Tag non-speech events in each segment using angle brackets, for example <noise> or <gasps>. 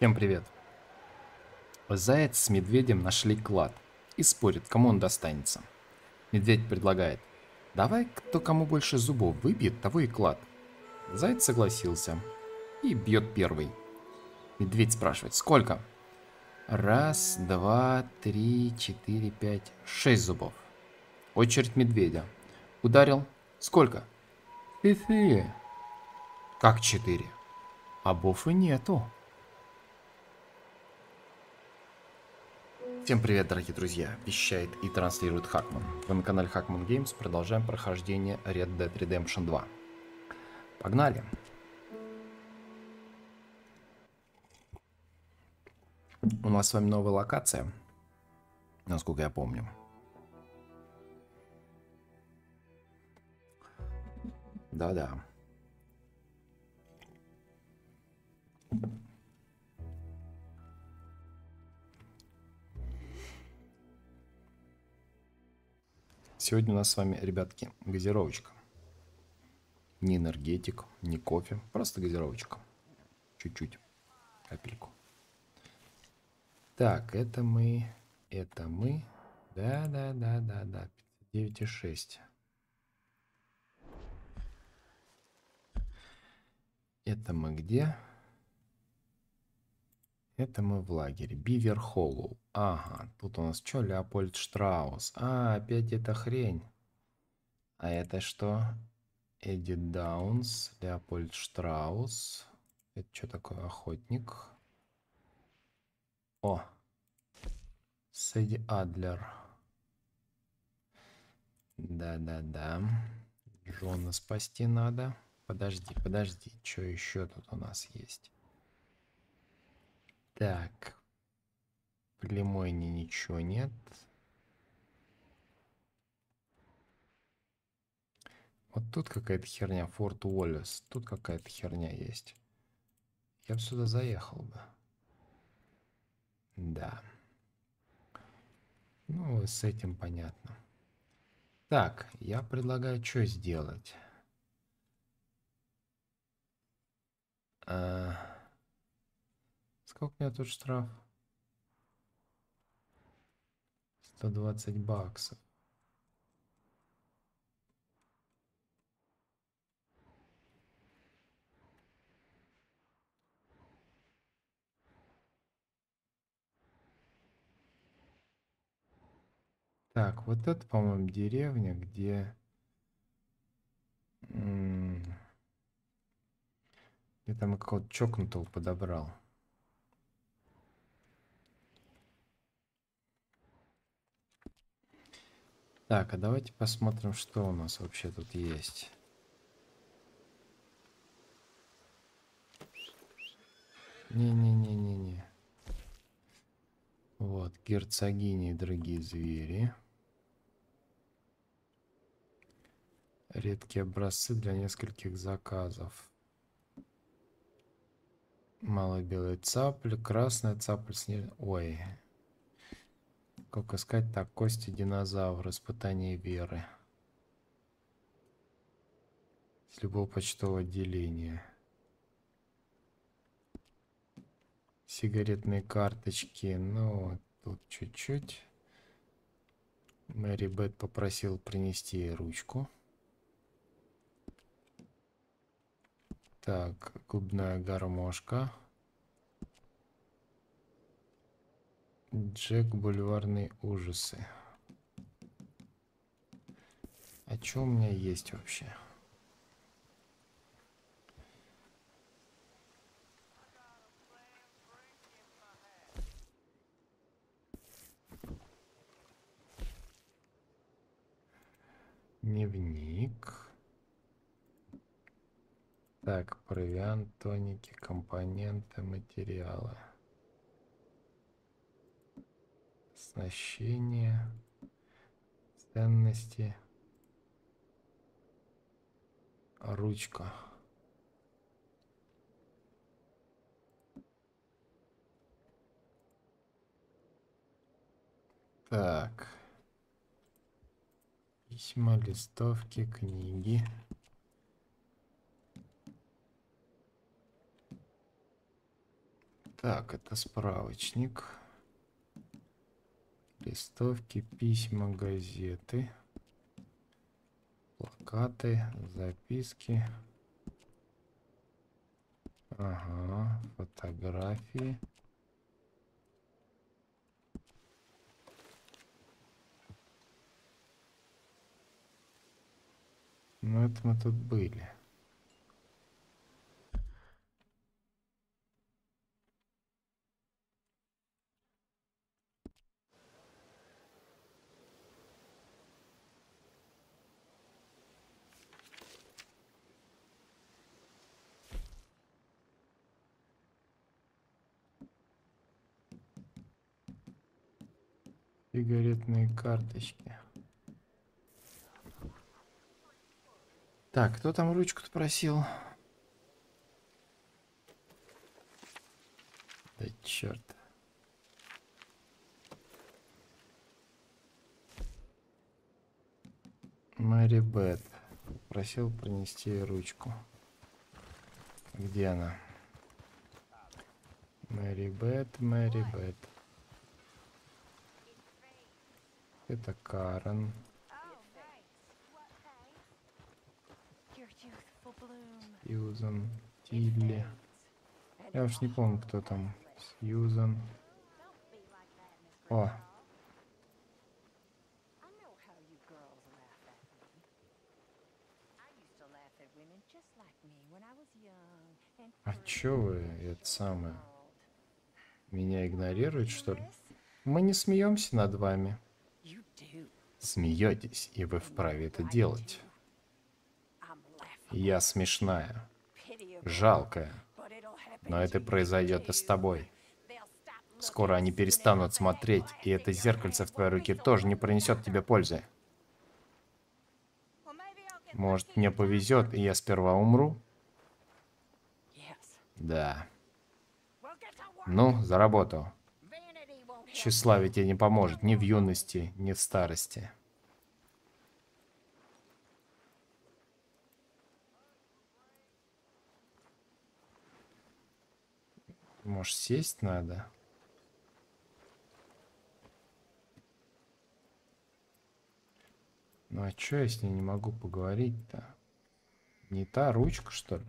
Всем привет. Заяц с медведем нашли клад и спорят, кому он достанется. Медведь предлагает, давай кто кому больше зубов выбьет, того и клад. Заяц согласился и бьет первый. Медведь спрашивает, сколько? Раз, два, три, четыре, пять, шесть зубов. Очередь медведя. Ударил. Сколько? Четыре. Как четыре? А буфы нету. Всем привет, дорогие друзья! Вещает и транслирует Хакман. Вы на канале Hackman Games продолжаем прохождение Red Dead Redemption 2. Погнали! У нас с вами новая локация, насколько я помню. Да-да. Сегодня у нас с вами, ребятки, газировочка. Не энергетик, не кофе, просто газировочка. Чуть-чуть, капельку. Так, это мы, это мы. Да-да-да-да-да, 9,6. Это мы где? Это мы в лагере. Бивер Холлоу. Ага, тут у нас что? Леопольд Штраус. А, опять эта хрень. А это что? Эдди Даунс, Леопольд Штраус. Это что такое? Охотник. О. Сэдди Адлер. Да-да-да. Джона спасти надо. Подожди, подожди. Что еще тут у нас есть? Так. В Лимойне ничего нет. Вот тут какая-то херня. Форт Уоллес. Тут какая-то херня есть. Я бы сюда заехал бы. Да. Ну, с этим понятно. Так, я предлагаю что сделать? А... Сколько у меня тут штраф? 120 баксов. Так, вот это, по-моему, деревня, где... Я там какого-то чокнутого подобрал. Так, а давайте посмотрим, что у нас вообще тут есть. Не-не-не-не-не. Вот, герцогини и другие звери. Редкие образцы для нескольких заказов. Малая белая цапля, красная цапля, снег... Ой, как искать так? Кости динозавра. Испытание веры. С любого почтового отделения. Сигаретные карточки. Ну, тут чуть-чуть. Мэри Бет попросил принести ручку. Так, губная гармошка. Джек Бульварные ужасы. А что у меня есть вообще? Дневник. Так, провиант, тоники, компоненты, материалы. Оснащение, ценности, ручка. Так. Письма, листовки, книги. Так, это справочник. Листовки, письма, газеты. Плакаты, записки. Ага, фотографии. Ну, это мы тут были. Сигаретные карточки. Так, кто там ручку-то просил? Да черт. Мэри Бет. Просил принести ручку. Где она? Мэри Бет, Мэри Бет. Это Карен. Сьюзан, Тилли. Я уж не помню, кто там. Сьюзан. О, а чё вы, это самое, меня игнорируют, что ли? Мы не смеемся над вами. Смеетесь, и вы вправе это делать. Я смешная, жалкая, но это произойдет и с тобой. Скоро они перестанут смотреть, и это зеркальце в твоей руке тоже не принесет тебе пользы. Может, мне повезет, и я сперва умру? Да. Ну, за работу. Тщеславие тебе не поможет ни в юности, ни в старости. Может, сесть надо? Ну а чё ней не могу поговорить-то? Не та ручка, что ли?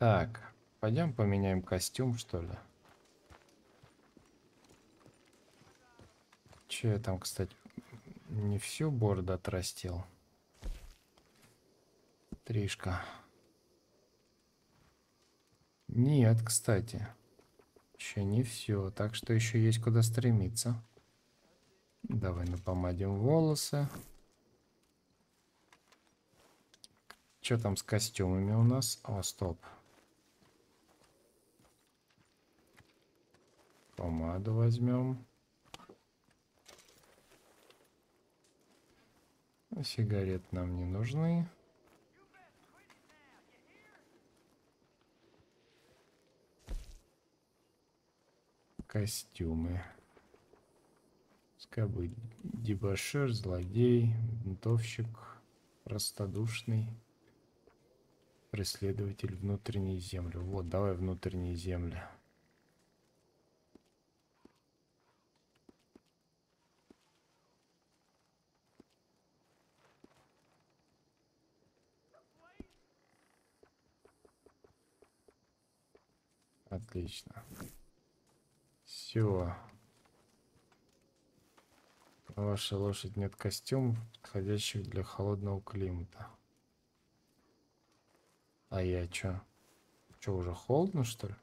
Так, пойдем поменяем костюм, что ли? Че я там, кстати, не всю бороду отрастил? Тришка. Нет, кстати. Еще не все, так что еще есть куда стремиться. Давай напомадим волосы. Что там с костюмами у нас? О, стоп. Помаду возьмем. Сигарет нам не нужны. Костюмы. Скобы. Дебошир, злодей, бунтовщик, простодушный, преследователь внутренней земли. Вот, давай внутренней земли. Отлично. Все. Ваша лошадь нет костюмов, подходящих для холодного климата. А я чё? Чё, уже холодно, что ли?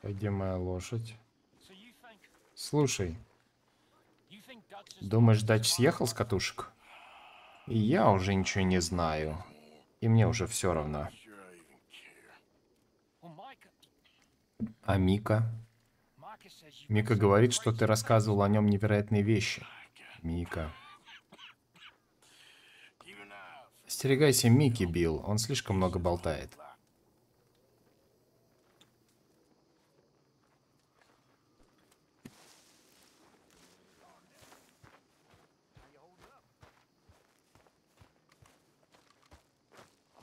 А где моя лошадь? Слушай, думаешь, Дач съехал с катушек? Я уже ничего не знаю. И мне уже все равно. А Мика? Мика говорит, что ты рассказывал о нем невероятные вещи. Мика. Остерегайся Мики, Билл. Он слишком много болтает.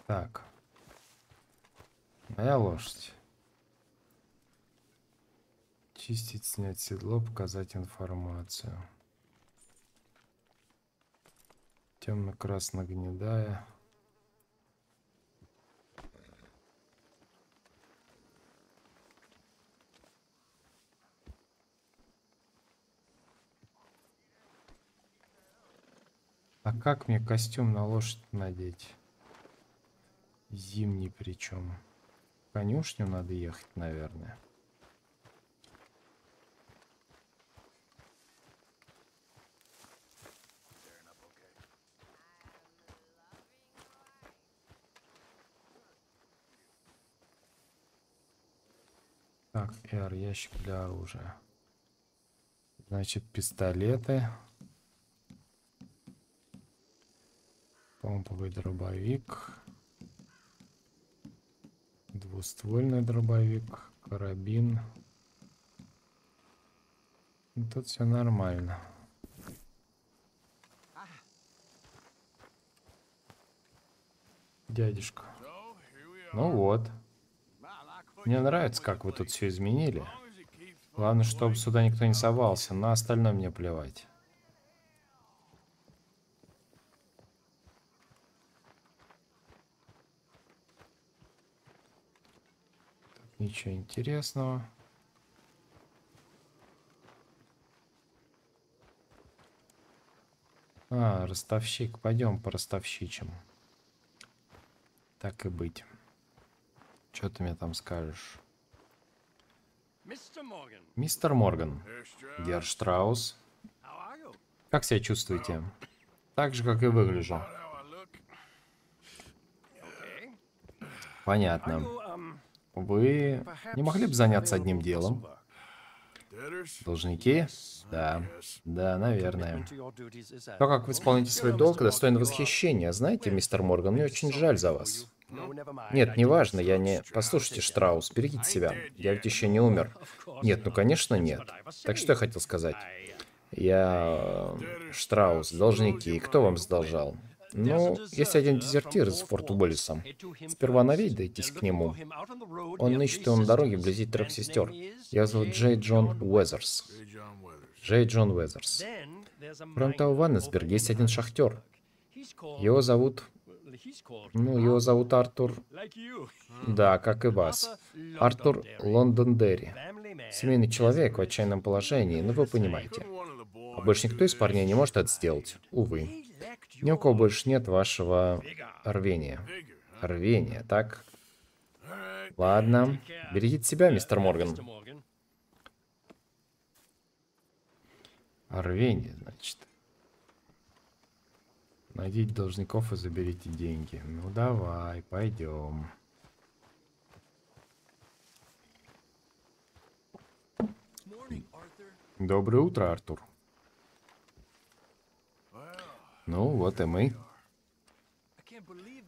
Так. Моя лошадь. Чистить, снять седло, показать информацию. Темно-красно гнедая. А как мне костюм на лошадь надеть? Зимний причем. Конюшню надо ехать, наверное. Так, R, ящик для оружия. Значит, пистолеты. Помповый дробовик. Двуствольный дробовик. Карабин. Ну, Тут все нормально. Дядюшка. Ну вот. Мне нравится, как вы тут все изменили. Главное, чтобы сюда никто не совался, на остальное мне плевать. Ничего интересного. А, ростовщик. Пойдем по ростовщичам. Так и быть. Что ты мне там скажешь? Мистер Морган, Герр Штраус, как себя чувствуете? Так же, как и выгляжу. Понятно. Вы не могли бы заняться одним делом? Должники? Да. Да, наверное. То, как вы исполните свой долг, достойно восхищения. Знаете, мистер Морган, мне очень жаль за вас. Нет, неважно, я не... Послушайте, Штраус, берегите себя. Я ведь еще не умер. Нет, ну конечно нет. Так что я хотел сказать? Я... э, Штраус, должники, кто вам задолжал? Ну, есть один дезертир из Форт Уоллиса. Сперва наведайтесь к нему. Он ищет на дороге вблизи трех сестер. Я зовут Джей Джон Уэзерс. Джей Джон Уэзерс. Кроме того, в Аннесберге есть один шахтер. Его зовут... Ну, его зовут Артур... Да, как и вас. Артур Лондондерри. Семейный человек в отчаянном положении, но вы понимаете. А больше никто из парней не может это сделать. Увы. Ни у кого больше нет вашего рвения. Рвения, так? Ладно. Берегите себя, мистер Морган. Рвение, значит. Найдите должников и заберите деньги. Ну давай, пойдем. Доброе утро, Артур. Ну, вот и мы.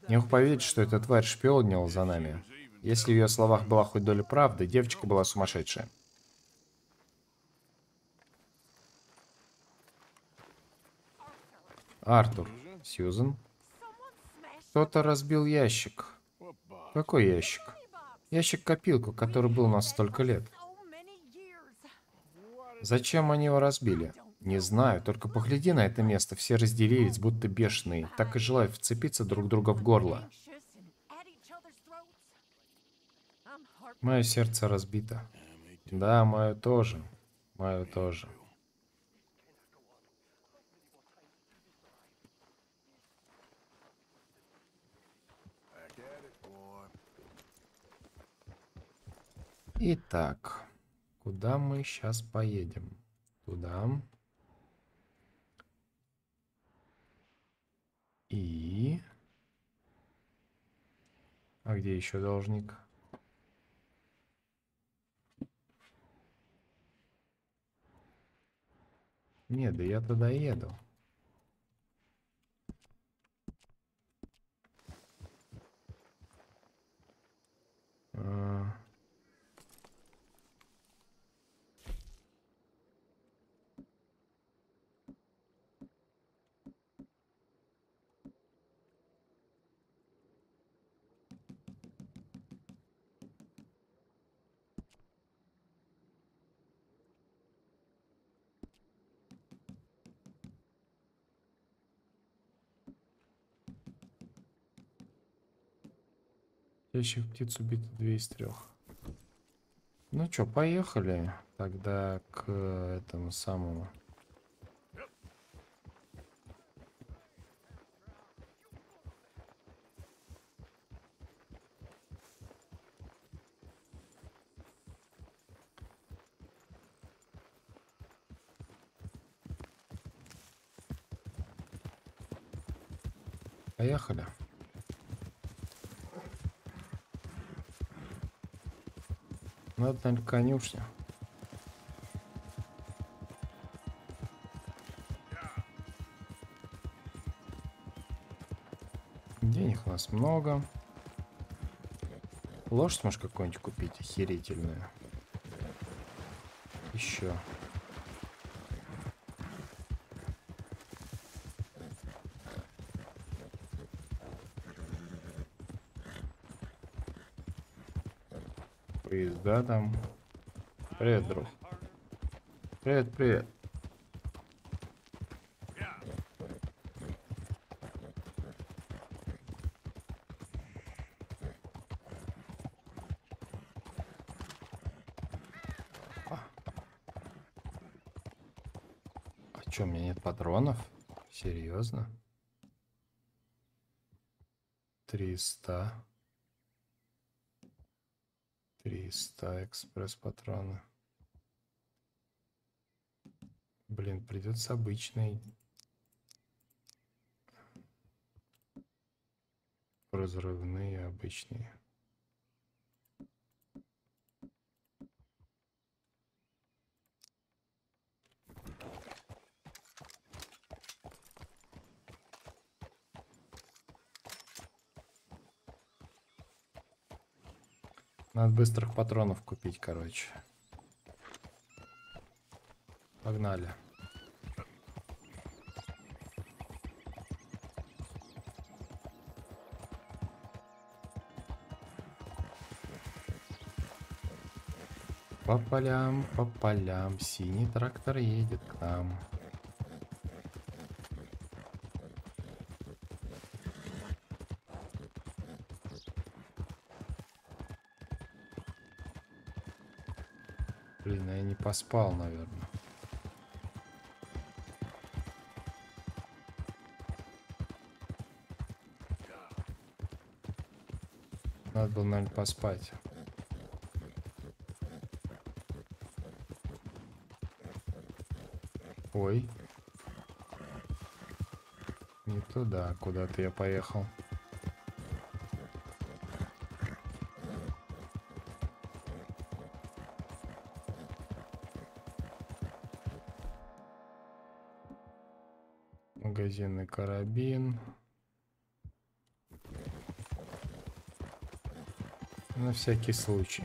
Не мог поверить, что эта тварь шпионила за нами. Если в ее словах была хоть доля правды, девочка была сумасшедшая. Артур, Сьюзен. Кто-то разбил ящик. Какой ящик? Ящик-копилку, который был у нас столько лет. Зачем они его разбили? Не знаю, только погляди на это место. Все разделились, будто бешеные. Так и желают вцепиться друг друга в горло. Мое сердце разбито. Да, мое тоже. Мое тоже. Итак, куда мы сейчас поедем? Туда. И... А где еще должник? Нет, да я туда еду. А, Летящих птиц убито две из трех. Ну чё, поехали тогда к э, этому самому. Поехали. Это, наверное, конюшня. Денег у нас много. Лошадь можешь какую-нибудь купить охерительную. Еще. Поезда там. Привет, друг. Привет, привет. А чё, у меня нет патронов? Серьезно? Триста. Триста экспресс-патроны. Блин, придется обычный. Разрывные обычные. Надо быстрых патронов купить, короче. Погнали. По полям, по полям, синий трактор едет к нам. Блин, а я не поспал, наверное. Надо было, наверное, поспать. Ой. Не туда, куда-то я поехал. Магазинный карабин. На всякий случай.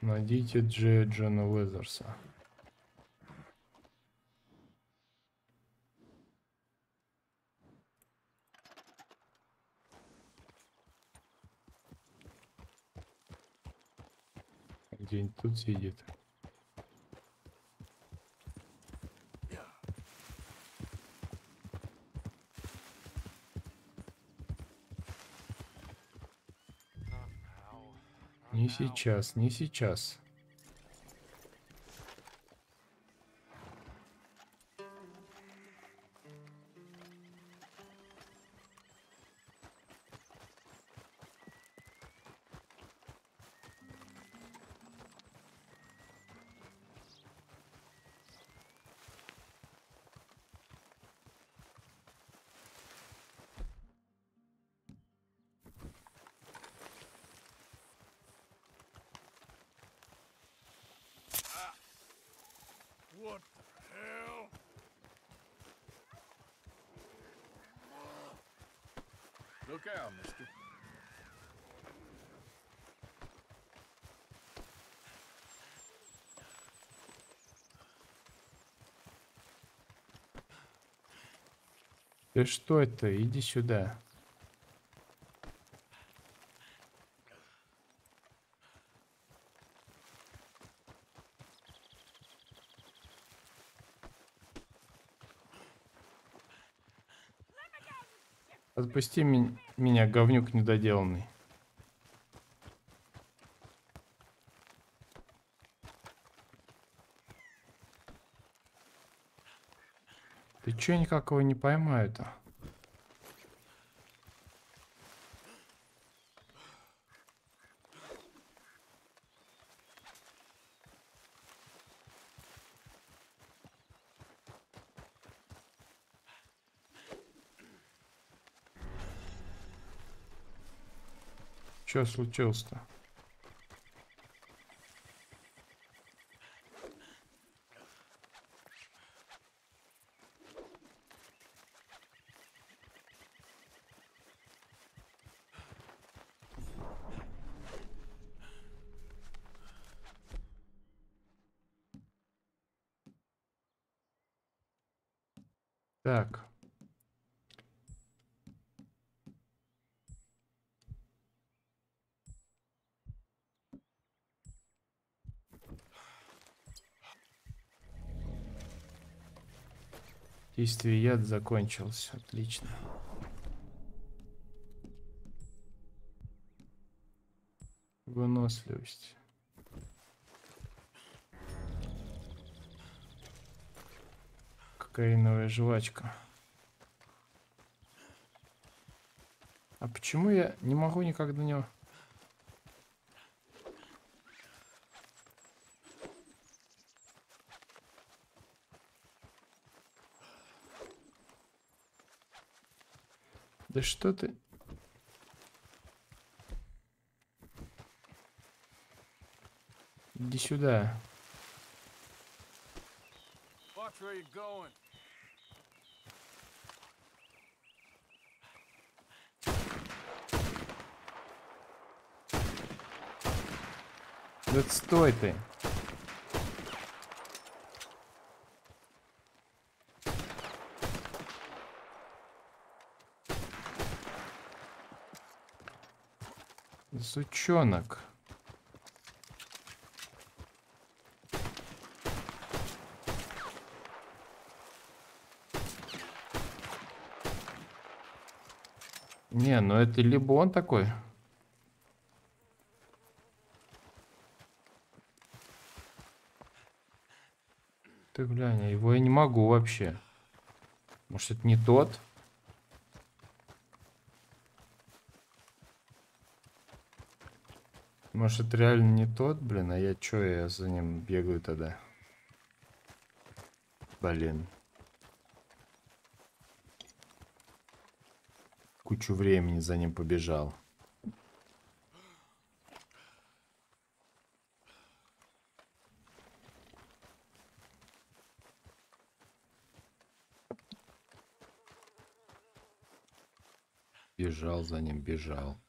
Найдите Джея Джона Уизерса. Где-нибудь тут сидит. Не сейчас, не сейчас. Ты что это? Иди сюда. Отпусти меня, говнюк недоделанный. Ты чё никак его не поймаю-то? Чё случилось-то? Так. Действие яд закончилось. Отлично. Выносливость. Кокаиновая жвачка. А почему я не могу никак до него... что ты... Иди сюда. Да стой ты. Сучонок. Не, ну это либо он такой. Ты глянь, его я не могу вообще. Может это не тот? Может это реально не тот, блин, а я чё, я за ним бегаю тогда? Блин. Кучу времени за ним побежал. Бежал за ним, бежал.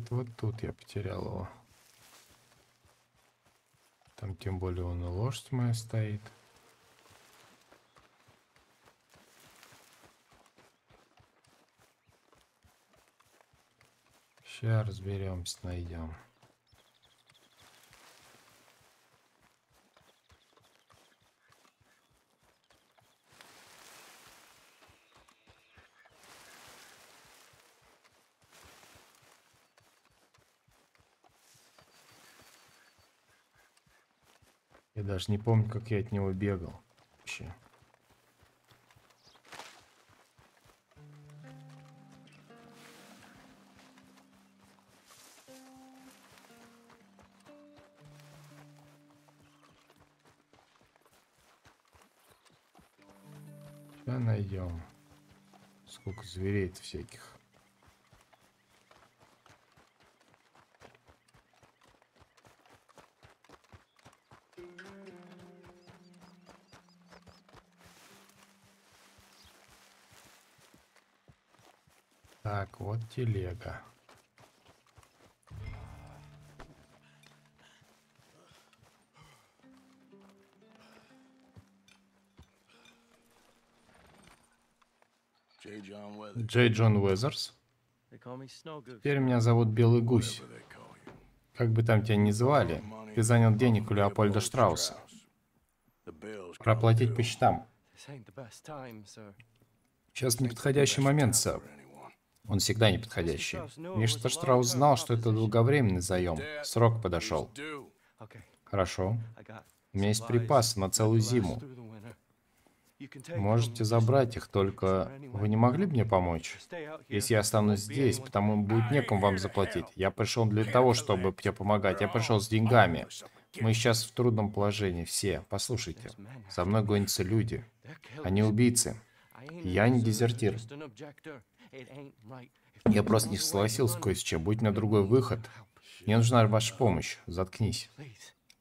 Где-то вот тут я потерял его. Там тем более он и лошадь моя стоит. Сейчас разберемся, найдем. Даже не помню, как я от него бегал. Вообще. Сейчас найдем. Сколько зверей всяких. Вот телега. Джей Джон Уэзерс. Теперь меня зовут Белый Гусь. Как бы там тебя ни звали, ты занял денег у Леопольда Штрауса. Проплатить по счетам. Сейчас неподходящий момент, сэр. Он всегда неподходящий. Мистер Штраус знал, что это долговременный заем. Срок подошел. Хорошо. У меня есть припасы на целую зиму. Можете забрать их, только вы не могли бы мне помочь? Если я останусь здесь, потому будет некому вам заплатить. Я пришел для того, чтобы тебе помогать. Я пришел с деньгами. Мы сейчас в трудном положении, все. Послушайте, за мной гонятся люди. Они убийцы. Я не дезертир. Я просто не согласился кое с чем. Будь на другой выход. Мне нужна ваша помощь. Заткнись.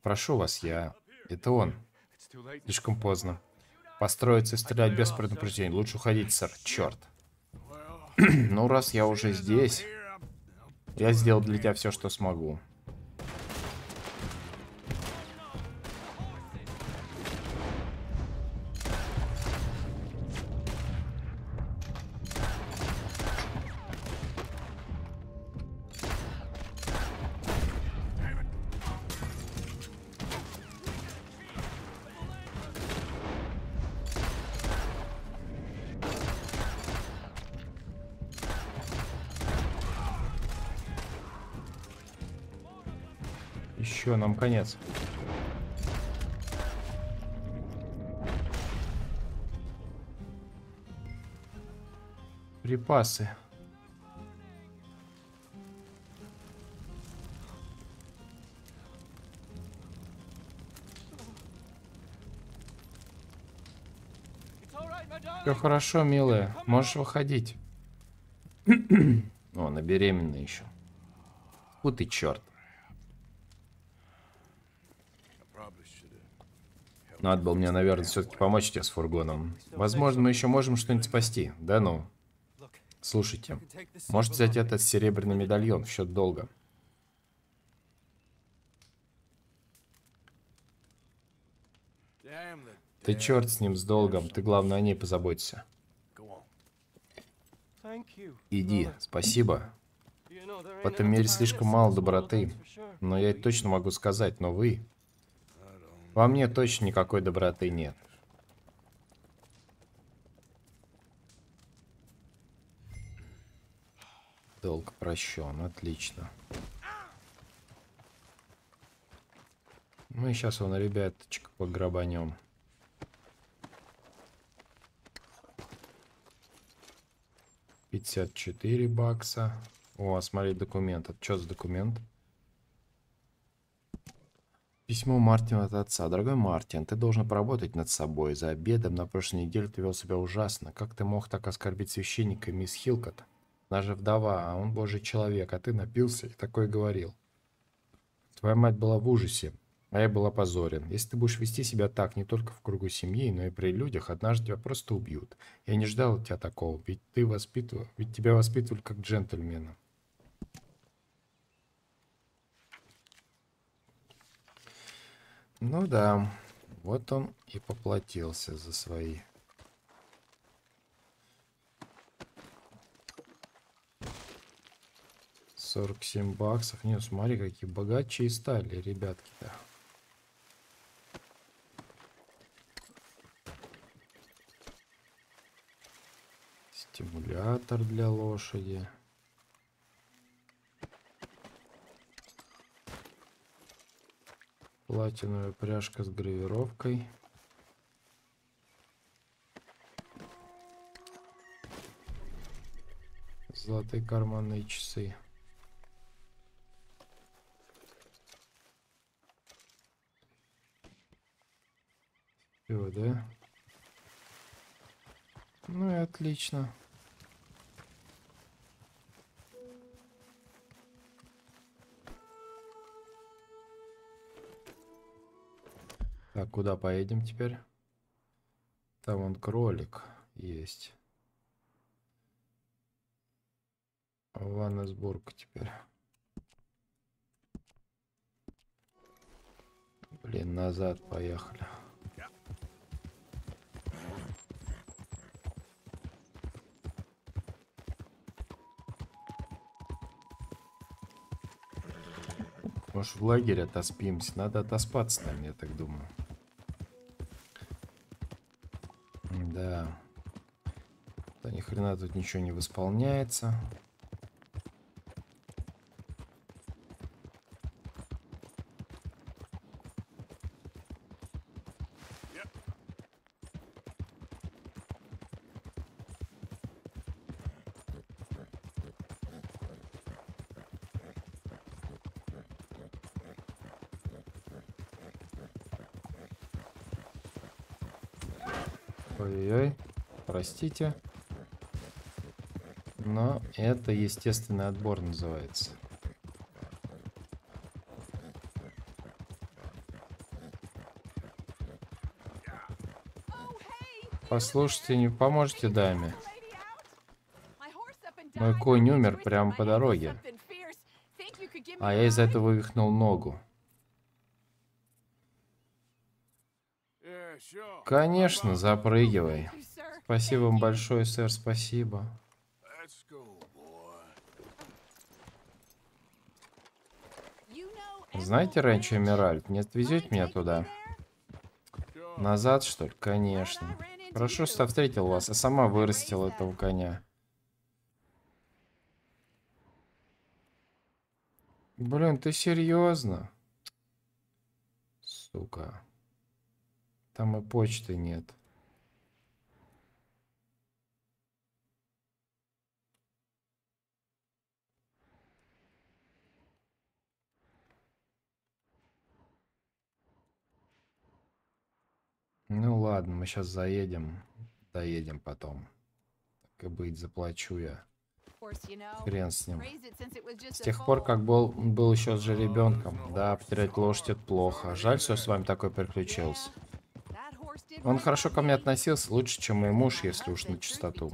Прошу вас, я... Это он. Слишком поздно. Построиться и стрелять без предупреждения. Лучше уходить, сэр. Черт. <clears throat> Ну, раз я уже здесь, я сделал для тебя все, что смогу. Еще нам конец. Припасы. Все хорошо, милая. Можешь выходить. <clears throat> О, она беременна еще. Фу ты, черт. I probably should have. Надо было мне, наверное, все-таки помочь тебе с фургоном. Возможно, мы еще можем что-нибудь спасти. Да ну. Слушайте, может взять этот серебряный медальон в счет долга. Ты черт с ним, с долгом. Ты, главное, о ней позаботься. Иди, спасибо. В этом мире слишком мало доброты. Но я это точно могу сказать, но вы... Во мне точно никакой доброты нет. Долг прощен, отлично. Мы сейчас вон ребяточек пограбанем. Пятьдесят четыре бакса. О, смотри, документ. Это что за документ? Письмо Мартина от отца. Дорогой Мартин, ты должен поработать над собой. За обедом на прошлой неделе ты вел себя ужасно. Как ты мог так оскорбить священника, мисс Хилкот? Она же вдова, а он божий человек, а ты напился и такое говорил. Твоя мать была в ужасе, а я был опозорен. Если ты будешь вести себя так не только в кругу семьи, но и при людях, однажды тебя просто убьют. Я не ждал от тебя такого, ведь ты воспитывал, ведь тебя воспитывали как джентльмена. Ну да, вот он и поплатился за свои. Сорок семь баксов. Не, смотри, какие богаче стали, ребятки-то. Стимулятор для лошади. Платиновая пряжка с гравировкой. Золотые карманные часы. Все, да? Ну и отлично. Так, куда поедем теперь? Там он кролик есть. Ванна сборка теперь. Блин, назад поехали. Может в лагере отоспимся. Надо отоспаться там, я так думаю. Да. Да ни хрена тут ничего не восполняется. Простите. Но это естественный отбор называется. Послушайте, не поможете даме? Мой конь умер прямо по дороге. А я из-за этого вывихнул ногу. Sure. Конечно, запрыгивай. Спасибо вам большое, сэр, спасибо. Знаете ранчо Эмеральд? Не отвезете меня туда? Назад, что ли? Конечно. Хорошо, что встретил вас, а сама вырастила этого коня. Блин, ты серьезно? Сука. Там и почты нет. Ну ладно, мы сейчас заедем. Доедем потом. Так и быть, заплачу я. Хрен с ним. С тех пор, как был, был еще с жеребенком. Да, потерять лошадь это плохо. Жаль, что с вами такое приключилось. Он хорошо ко мне относился, лучше, чем мой муж, если уж на чистоту.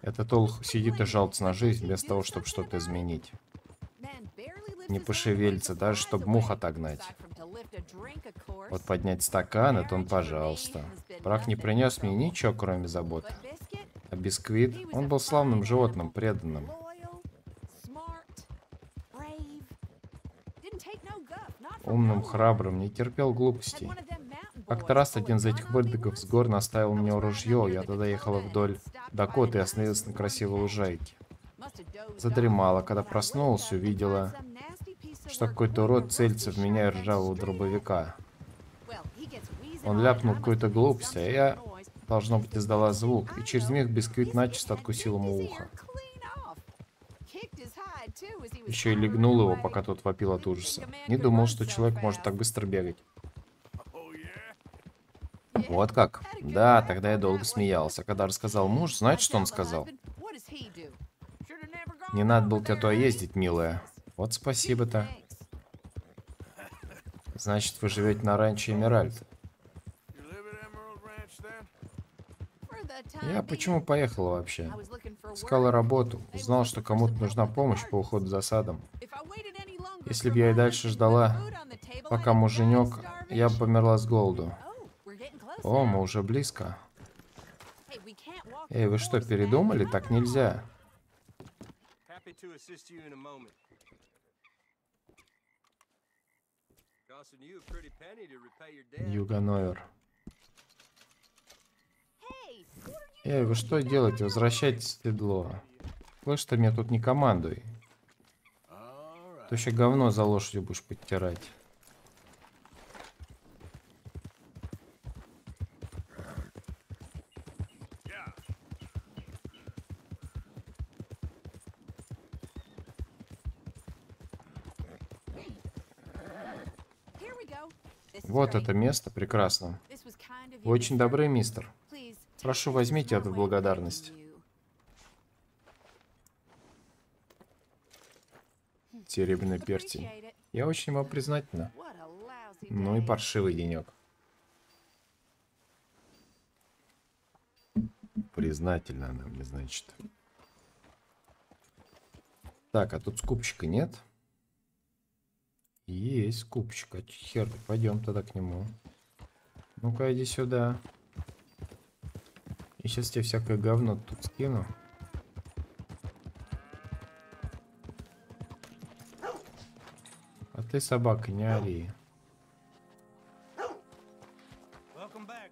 Этот олух сидит и жалуется на жизнь, вместо того, чтобы что-то изменить. Не пошевелится, даже чтобы мух отогнать. Вот поднять стакан, это он, пожалуйста. Прах не принес мне ничего, кроме заботы. А бисквит, он был славным животным, преданным. Умным, храбрым, не терпел глупостей. Как-то раз один из этих вырдыков с гор наставил мне ружье, я тогда ехала вдоль Дакоты и остановилась на красивой лужайке. Задремала, когда проснулась, увидела, Что какой-то урод целится в меня ржавого дробовика. Он ляпнул какую-то глупость, а я, Должно быть, издала звук, и через миг бисквит начисто откусил ему ухо. Еще и легнул его, пока тот вопил от ужаса. Не думал, что человек может так быстро бегать. Вот как? Да, тогда я долго смеялся. Когда рассказал муж, знаете, что он сказал? Не надо было тебя туда ездить, милая. Вот спасибо-то. Значит, вы живете на ранчо Эмеральд. Я почему поехала вообще? Искала работу, узнал, что кому-то нужна помощь по уходу за садом. Если бы я и дальше ждала, Пока муженек, я бы померла с голоду. О, мы уже близко. Эй, вы что, передумали? Так нельзя. Debt. Югановер. Эй, вы что делаете? Возвращайтесь в седло. Слышь, ты мне тут не командуй. То еще говно за лошадью будешь подтирать. Это место прекрасно. Вы очень добрый, мистер. Прошу, возьмите это благодарность. Серебряный перстень. Я очень вам признательна. Ну и паршивый денек. Признательна она мне, значит. Так, а тут скупчика нет? Есть скупчик. А хер, пойдем тогда к нему. Ну-ка, иди сюда. И сейчас тебе всякое говно тут скину. А ты собака, не ори. Welcome back,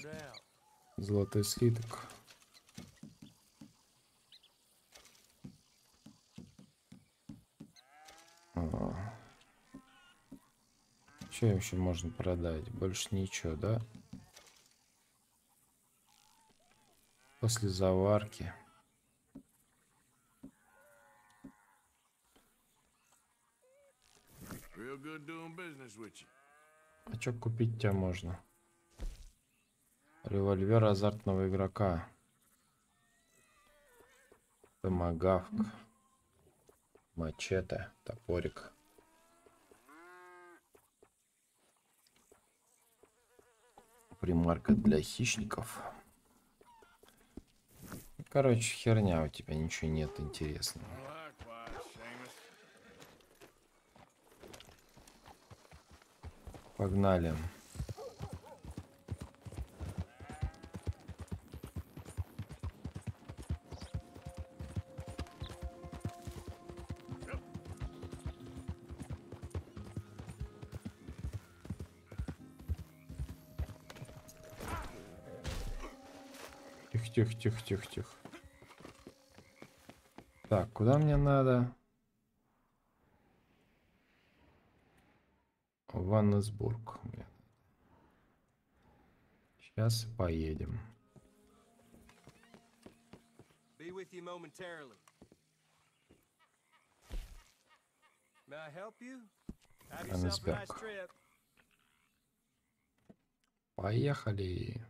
doubt. Золотой слиток. Что еще можно продать? Больше ничего, да? После заварки. А что купить тебя можно? Револьвер азартного игрока. Томагавк. Мачете. Топорик. Примарка для хищников. Короче, херня у тебя, ничего нет интересного. Погнали. Тихо, тихо, тихо, тихо, тихо. Так, куда мне надо? Ваннесбург. Сейчас поедем. Be with you momentarily. May I help you? Have yourself a nice trip. Поехали.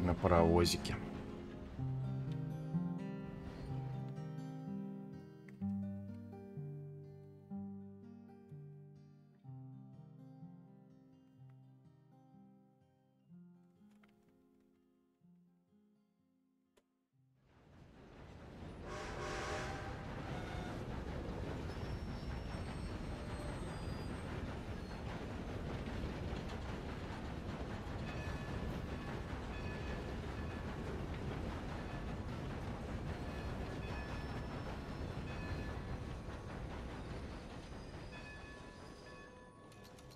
На паровозике.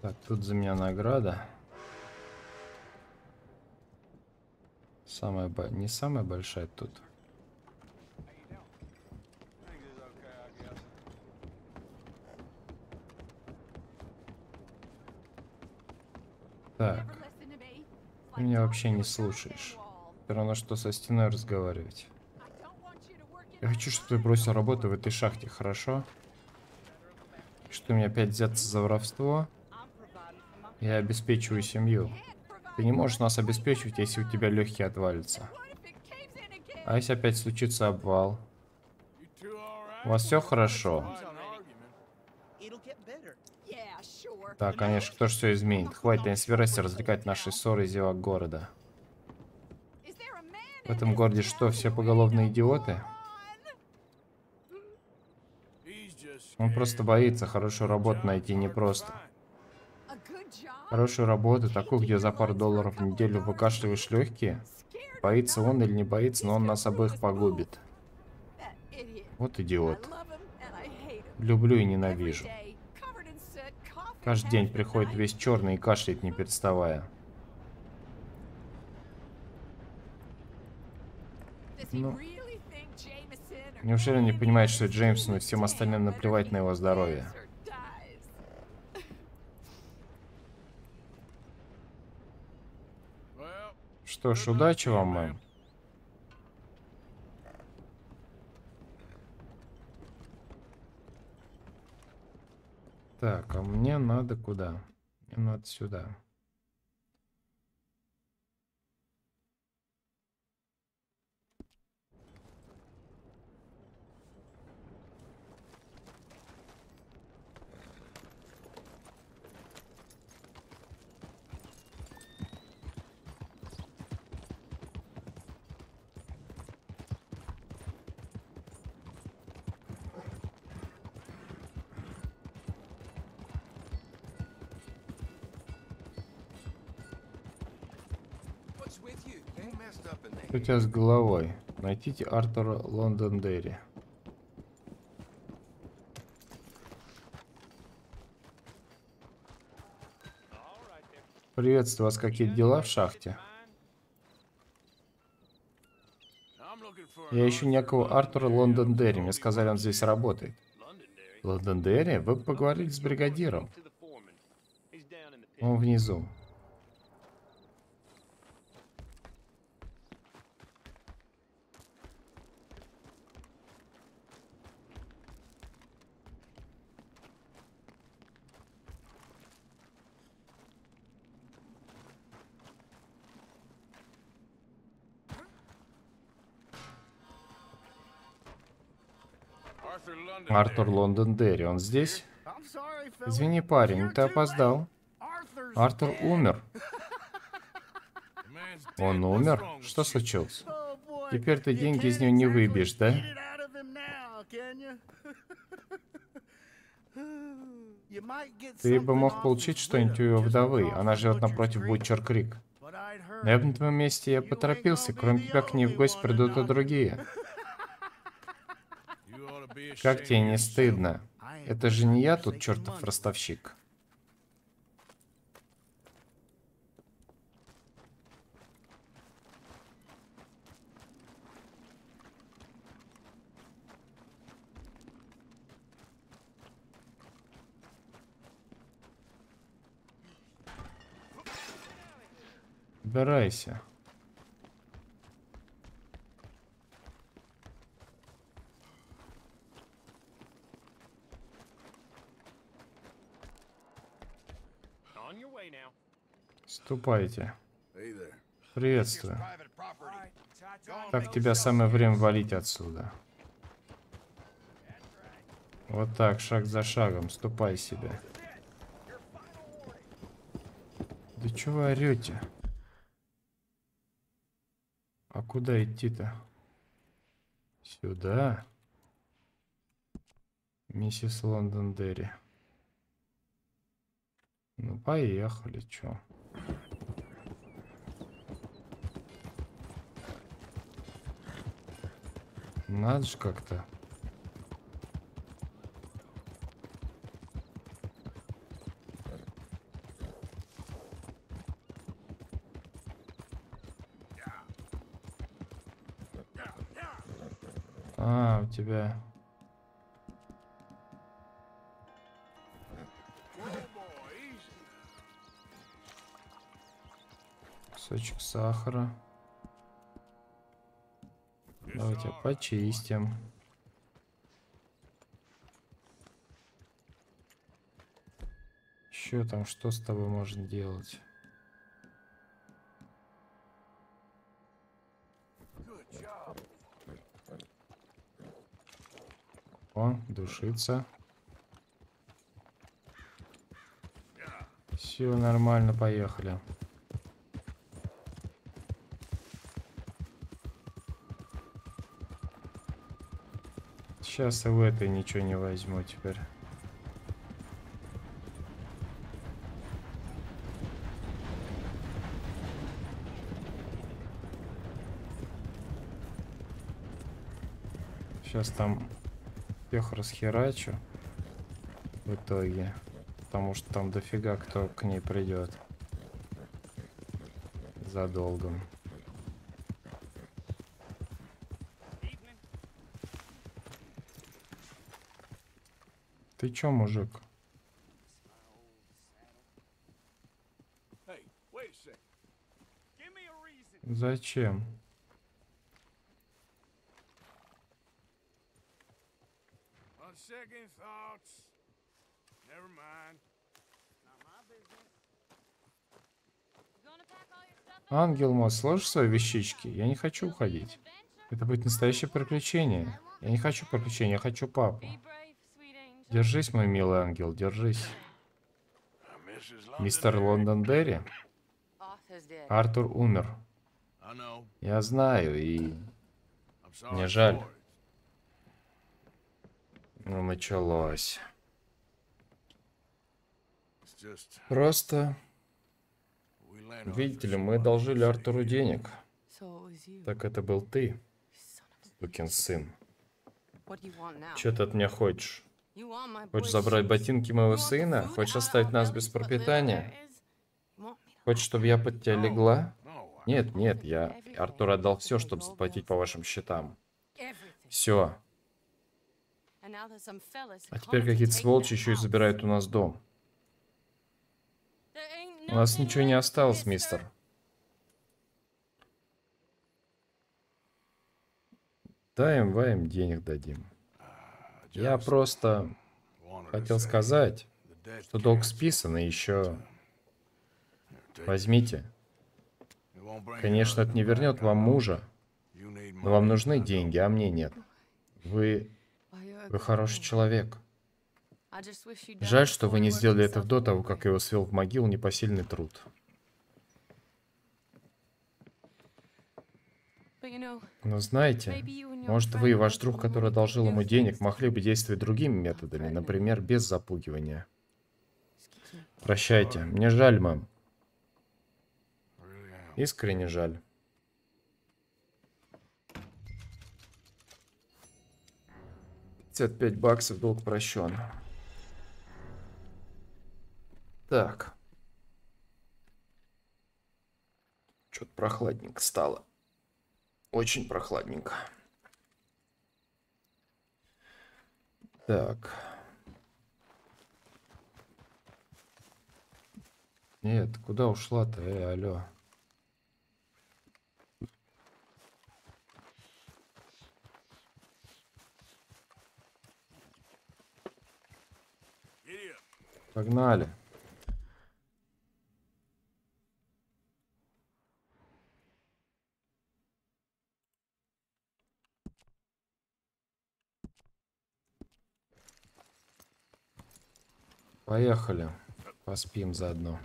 Так, тут за меня награда. Самая бо- не самая большая тут. Так, Ты меня вообще не слушаешь. все равно что со стеной разговаривать. Я хочу, чтобы ты бросил работу в этой шахте, хорошо? Что мне опять взяться за воровство? Я обеспечиваю семью. Ты не можешь нас обеспечивать, если у тебя легкие отвалятся. А если опять случится обвал? У вас все хорошо? Да, конечно, кто ж все изменит. Хватит, не собирайся развлекать наши ссоры и зевак города. В этом городе что, все поголовные идиоты? Он просто боится, хорошую работу найти непросто. Хорошую работу, такую, где за пару долларов в неделю выкашливаешь легкие? Боится он или не боится, но он нас обоих погубит. Вот идиот. Люблю и ненавижу. Каждый день приходит весь черный и кашляет, не переставая. Ну, Неужели не понимает, что Джеймсону и всем остальным наплевать на его здоровье? Что ж, удачи вам, мэм. Так, а мне надо куда? Мне надо сюда. Тебя с головой? Найдите Артура Лондондерри. Приветствую вас, какие дела в шахте? Я ищу некого Артура Лондондерри. Мне сказали, он здесь работает. Лондондерри? Вы поговорили с бригадиром. To the Артур Лондондерри, он здесь? Извини, парень, ты опоздал. Артур умер. Он умер? Что случилось? Теперь ты деньги из него не выбьешь, да? Ты бы мог получить что-нибудь у ее вдовы. Она живет напротив Бутчер Крик. На этом месте я поторопился. Кроме тебя к ней в гости придут и другие. Как тебе не стыдно? Это же не я тут чертов ростовщик. Убирайся. Ступайте. Приветствую. Так тебя самое время валить отсюда. Вот так, шаг за шагом, ступай себе. Да чего вы орете? А куда идти-то? Сюда? Миссис Лондондерри. Ну, поехали, чё. Надо же как-то. А, у тебя... Кусочек сахара. Давайте почистим. Еще там что с тобой можно делать? О, душится. Все нормально, поехали. Сейчас и в этой ничего не возьму теперь. Сейчас там всех расхерачу в итоге. Потому что там дофига кто к ней придет. За долгом. Ты чё, мужик? Зачем? Ангел мой, сложишь свои вещички? Я не хочу уходить. Это будет настоящее приключение. Я не хочу приключения, я хочу папу. Держись, мой милый ангел, держись. Мистер Лондондерри, Артур умер. Я знаю, и. Мне жаль. ну, началось. Просто, видите ли, мы должили Артуру денег. Так это был ты, сукин сын. Че ты от меня хочешь? Хочешь забрать ботинки моего сына? Хочешь оставить нас без пропитания? Хочешь, чтобы я под тебя легла? Нет, нет, я... Артур отдал все, чтобы заплатить по вашим счетам. Все. А теперь какие-то сволочи еще и забирают у нас дом. У нас ничего не осталось, мистер. Даем, ваем, денег дадим. Я просто хотел сказать, что долг списан, и еще... Возьмите. Конечно, это не вернет вам мужа, но вам нужны деньги, а мне нет. Вы... Вы хороший человек. Жаль, что вы не сделали это до того, как его свел в могилу непосильный труд. Но знаете, может вы и ваш друг, который одолжил ему денег, могли бы действовать другими методами, например, без запугивания. Прощайте. Мне жаль, мам. Искренне жаль. Пятьдесят пять баксов долг прощен. Так. Что-то прохладненько стало. Очень прохладненько. Так. Нет, куда ушла-то? Э, алло. Погнали. Поехали. Поспим заодно.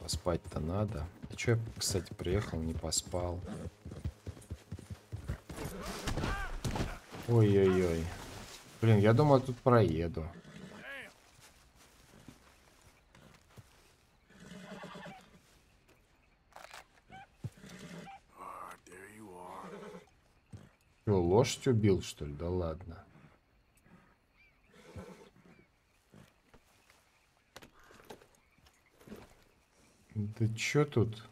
Поспать-то надо. А чё я, кстати, приехал, не поспал? Ой-ой-ой. Блин, я думаю, тут проеду. Чё, лошадь убил, что ли? Да ладно. Да чё тут?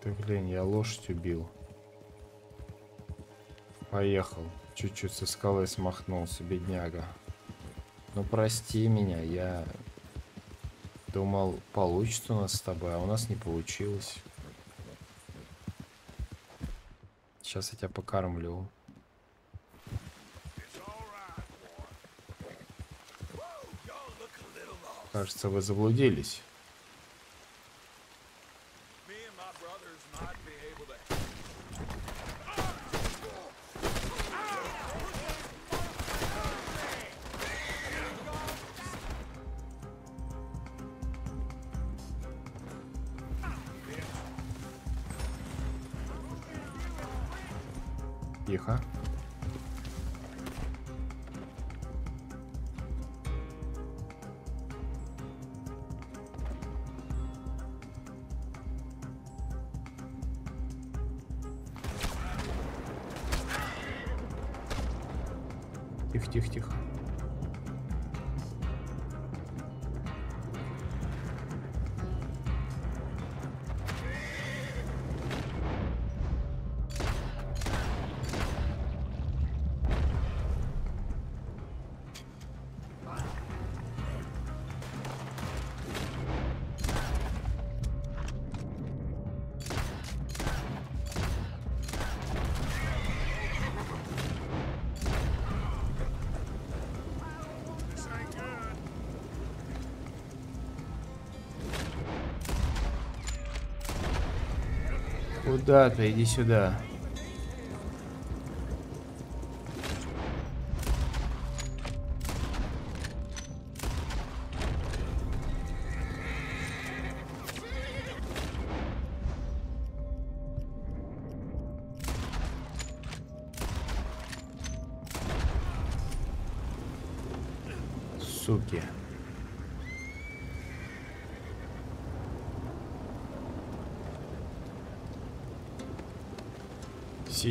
Ты, блин, я лошадь убил. Поехал. Чуть-чуть со скалы смахнулся, бедняга. Ну, прости меня, я думал, получится у нас с тобой, а у нас не получилось. Сейчас я тебя покормлю. Кажется, вы заблудились. Тихо, тихо, тихо. Ты? Иди сюда.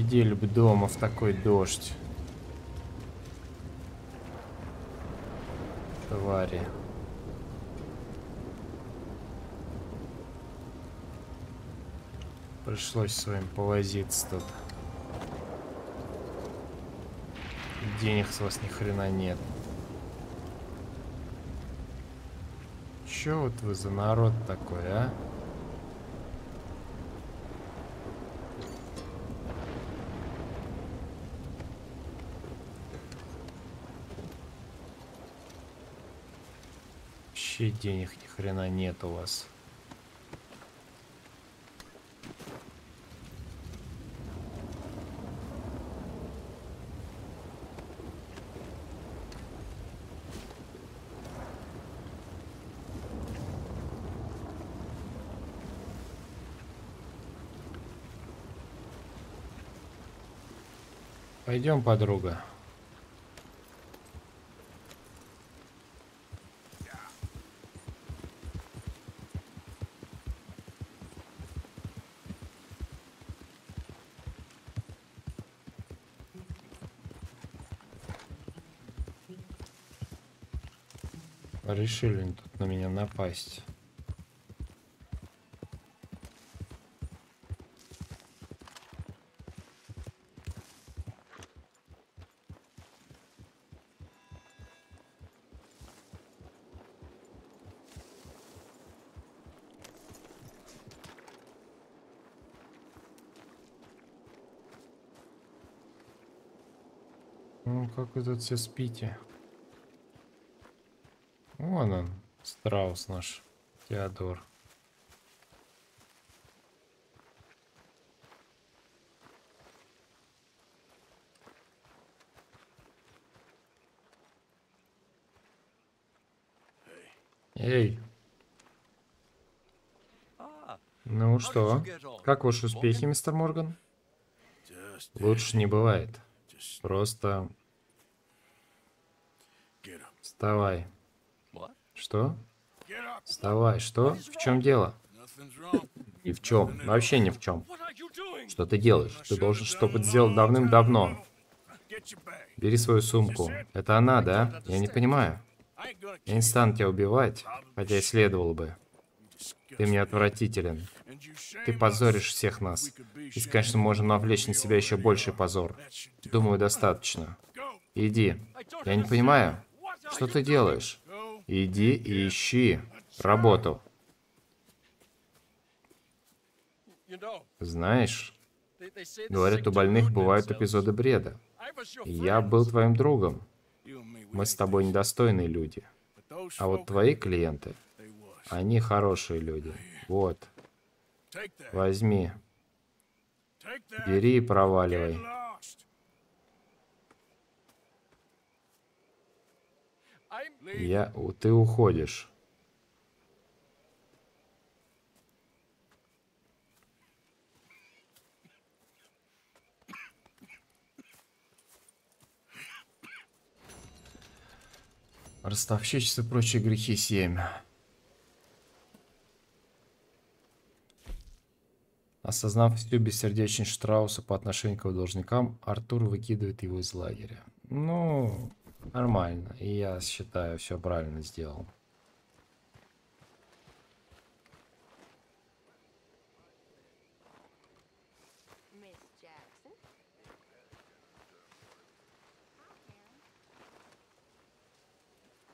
Сидели бы дома в такой дождь. Твари. Пришлось с вами повозиться тут. Денег с вас ни хрена нет. Чё вот вы за народ такой, а? Денег ни хрена нет у вас. Пойдем, подруга. Решили тут на меня напасть. Ну, как вы тут все спите? Вон он, страус наш, Теодор. Эй, ну что? Как ваши успехи, мистер Морган? Лучше не бывает. Просто вставай. Что? Вставай. Что? В чем дело? Ни в чем. Вообще ни в чем. Что ты делаешь? Ты должен что-то сделать давным-давно. Бери свою сумку. Это она, да? Я не понимаю. Я не стану тебя убивать, хотя и следовало бы. Ты мне отвратителен. Ты позоришь всех нас. И, конечно, можем навлечь на себя еще больший позор. Думаю, достаточно. Иди. Я не понимаю. Что ты делаешь? Иди и ищи работу. Знаешь, говорят, у больных бывают эпизоды бреда. Я был твоим другом. Мы с тобой недостойные люди. А вот твои клиенты, они хорошие люди. Вот, возьми, бери и проваливай. Я, ты уходишь. Ростовщичество и прочие грехи 7. Осознав всю бессердечность Штрауса по отношению к его должникам, Артур выкидывает его из лагеря. Ну, нормально. И я считаю, все правильно сделал.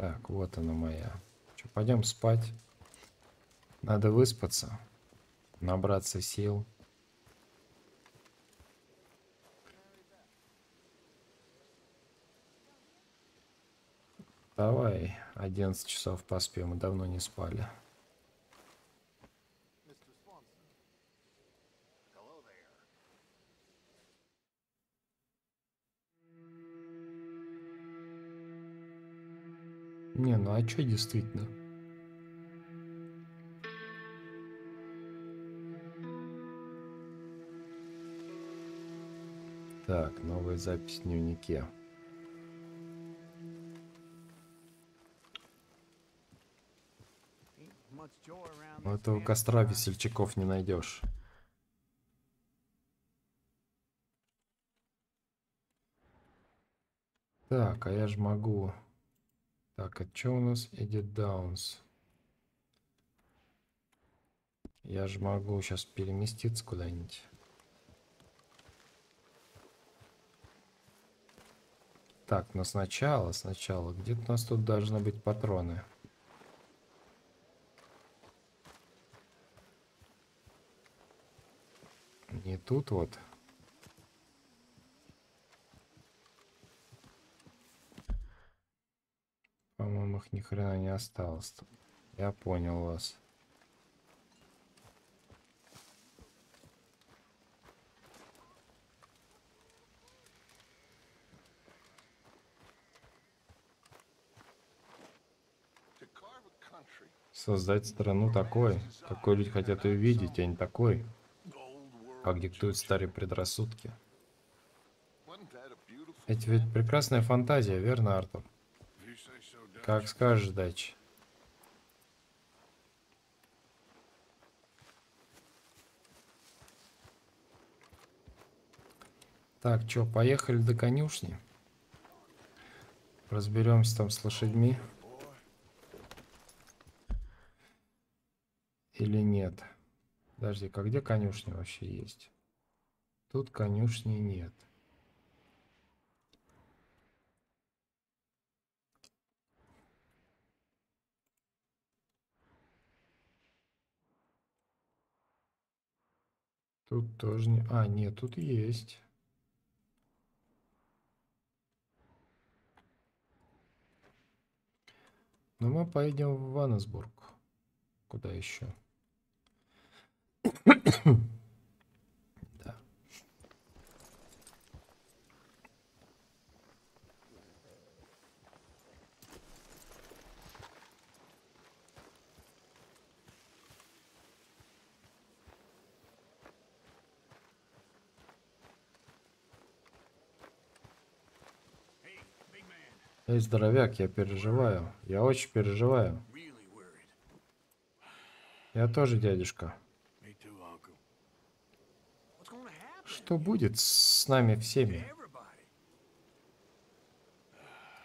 Так, вот она моя. Че, пойдем спать. Надо выспаться. Набраться сил. Давай, 11 часов поспим, мы давно не спали. Не, ну а чё действительно? Так, новая запись в дневнике. Ain't much joy around У this этого костра весельчаков не найдешь. Так, а я же могу... Так, а что у нас Edit Downs? Я же могу сейчас переместиться куда-нибудь. Так, но сначала, сначала, где-то у нас тут должны быть патроны. Не тут вот. По-моему, их ни хрена не осталось. Я понял вас. Создать страну такой, какой люди хотят ее видеть, а не такой, как диктуют старые предрассудки. Это ведь прекрасная фантазия, верно, Артур? Как скажешь, Дач. Так, чё, поехали до конюшни? Разберемся там с лошадьми. Или нет? Подожди-ка, где конюшня вообще есть? Тут конюшни нет. Тут тоже не... А, нет, тут есть. Но мы поедем в Ваннесбург. Куда еще? Эй, здоровяк, я переживаю. Я очень переживаю. Я тоже дядюшка. Что будет с нами всеми?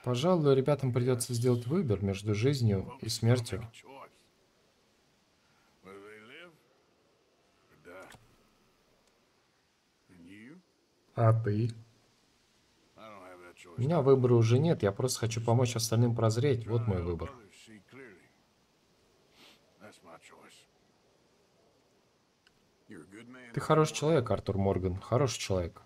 Пожалуй, ребятам придется сделать выбор между жизнью и смертью. make a Меня выбора уже нет, я просто хочу помочь остальным прозреть. Вот мой выбор. Ты хороший человек, Артур Морган. Хороший человек.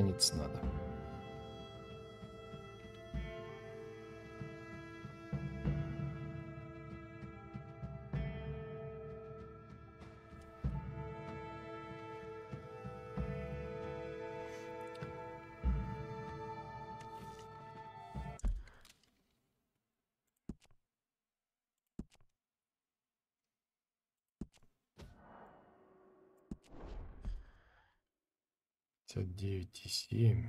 Храниться надо. Пятьдесят девять и семь.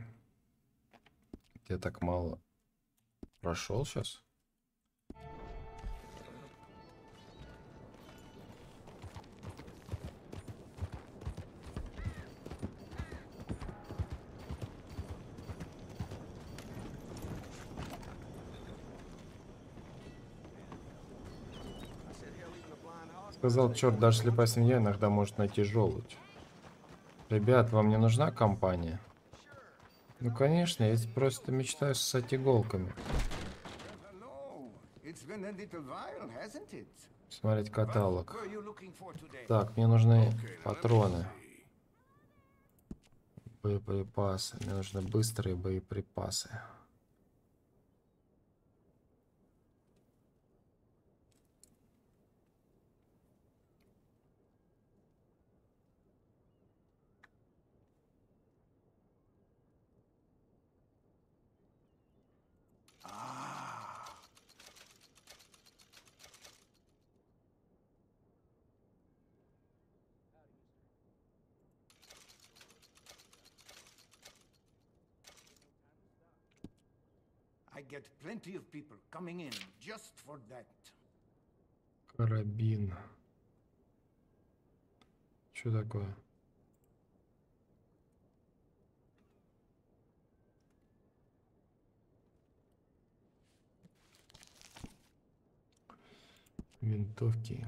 Я так мало прошел сейчас. Сказал, черт, даже слепая свинья иногда может найти желудь. Ребят, вам не нужна компания? Ну конечно, я просто мечтаю ссать иголками. Смотреть каталог. Так, мне нужны патроны. Боеприпасы. Мне нужны быстрые боеприпасы. I get plenty of people coming in just for that. Карабин. Что такое? Винтовки.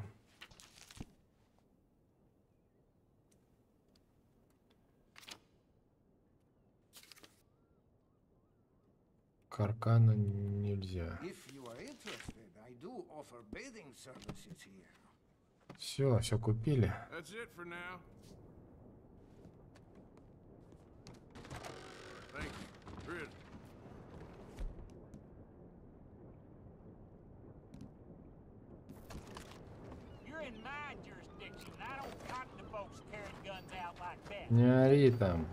Carrying guns out like that. Не ори там.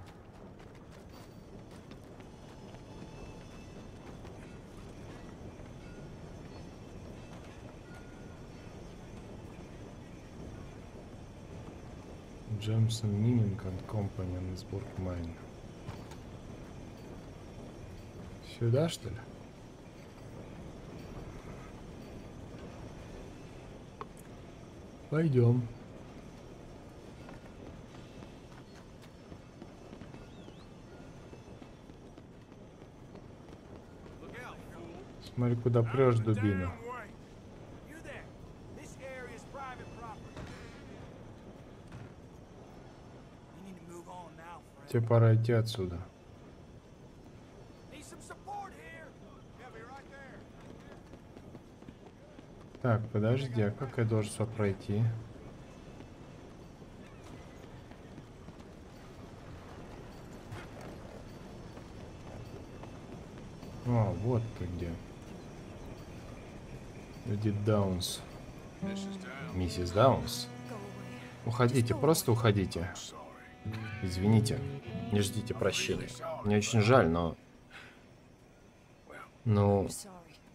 Джемсон Мининг and Company Несбург Майн. Сюда, что ли? Пойдем. Смотри, куда прешь, дубина. Тебе пора идти отсюда. Так, подожди, а как я должен сюда пройти? А, вот ты где. Леди Даунс. Миссис Даунс. Уходите, просто уходите. Извините, не ждите прощения. Мне очень жаль, но... Ну,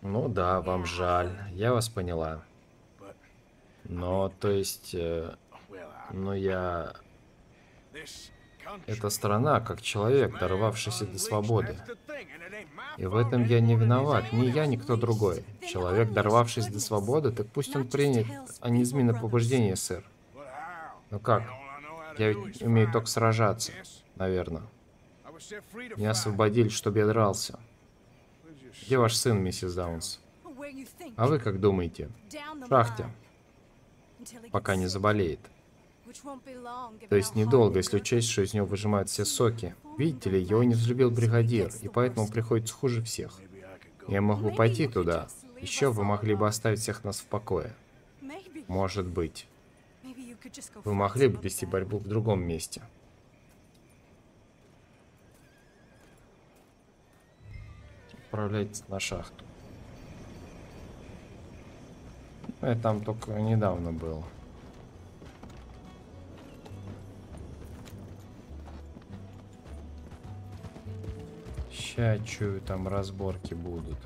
ну да, вам жаль. Я вас поняла. Но, то есть, э, ну я... Эта страна, как человек, дорвавшийся до свободы. И в этом я не виноват, ни я, ни кто другой. Человек, дорвавшись до свободы, так пусть он принят, а не измена побуждения, сэр. Ну как? Я ведь умею только сражаться, наверное. Меня освободили, чтобы я дрался. Где ваш сын, миссис Даунс? А вы как думаете? Шахте, пока не заболеет. То есть недолго, если учесть, что из него выжимают все соки. Видите ли, его не взлюбил бригадир, и поэтому приходится хуже всех. Я мог бы пойти туда. Еще вы могли бы оставить всех нас в покое. Может быть. Вы могли бы вести борьбу в другом месте. Отправляйтесь на шахту. Я там только недавно был. Ща чую, там разборки будут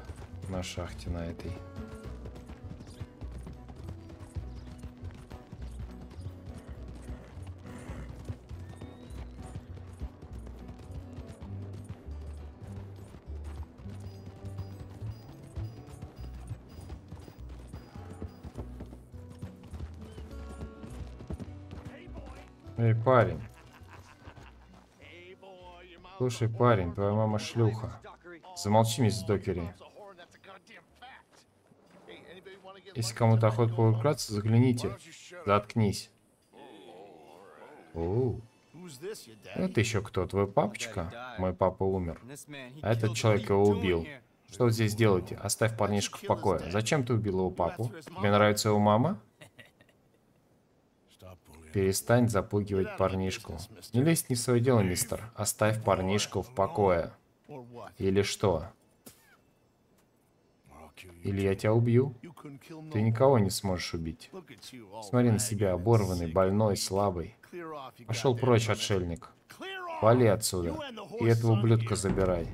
на шахте на этой. Эй, парень. Слушай, парень, твоя мама шлюха. Замолчи, мисс Докери. Если кому-то охота поукраться, загляните. Заткнись. Оу. Это еще кто? Твой папочка? Мой папа умер. А этот человек его убил. Что вы здесь делаете? Оставь парнишку в покое. Зачем ты убил его папу? Тебе нравится его мама? Перестань запугивать парнишку. Не лезь не в свое дело, мистер. Оставь парнишку в покое. Или что? Или я тебя убью? Ты никого не сможешь убить. Смотри на себя, оборванный, больной, слабый. Пошел прочь, отшельник. Вали отсюда. И этого ублюдка забирай.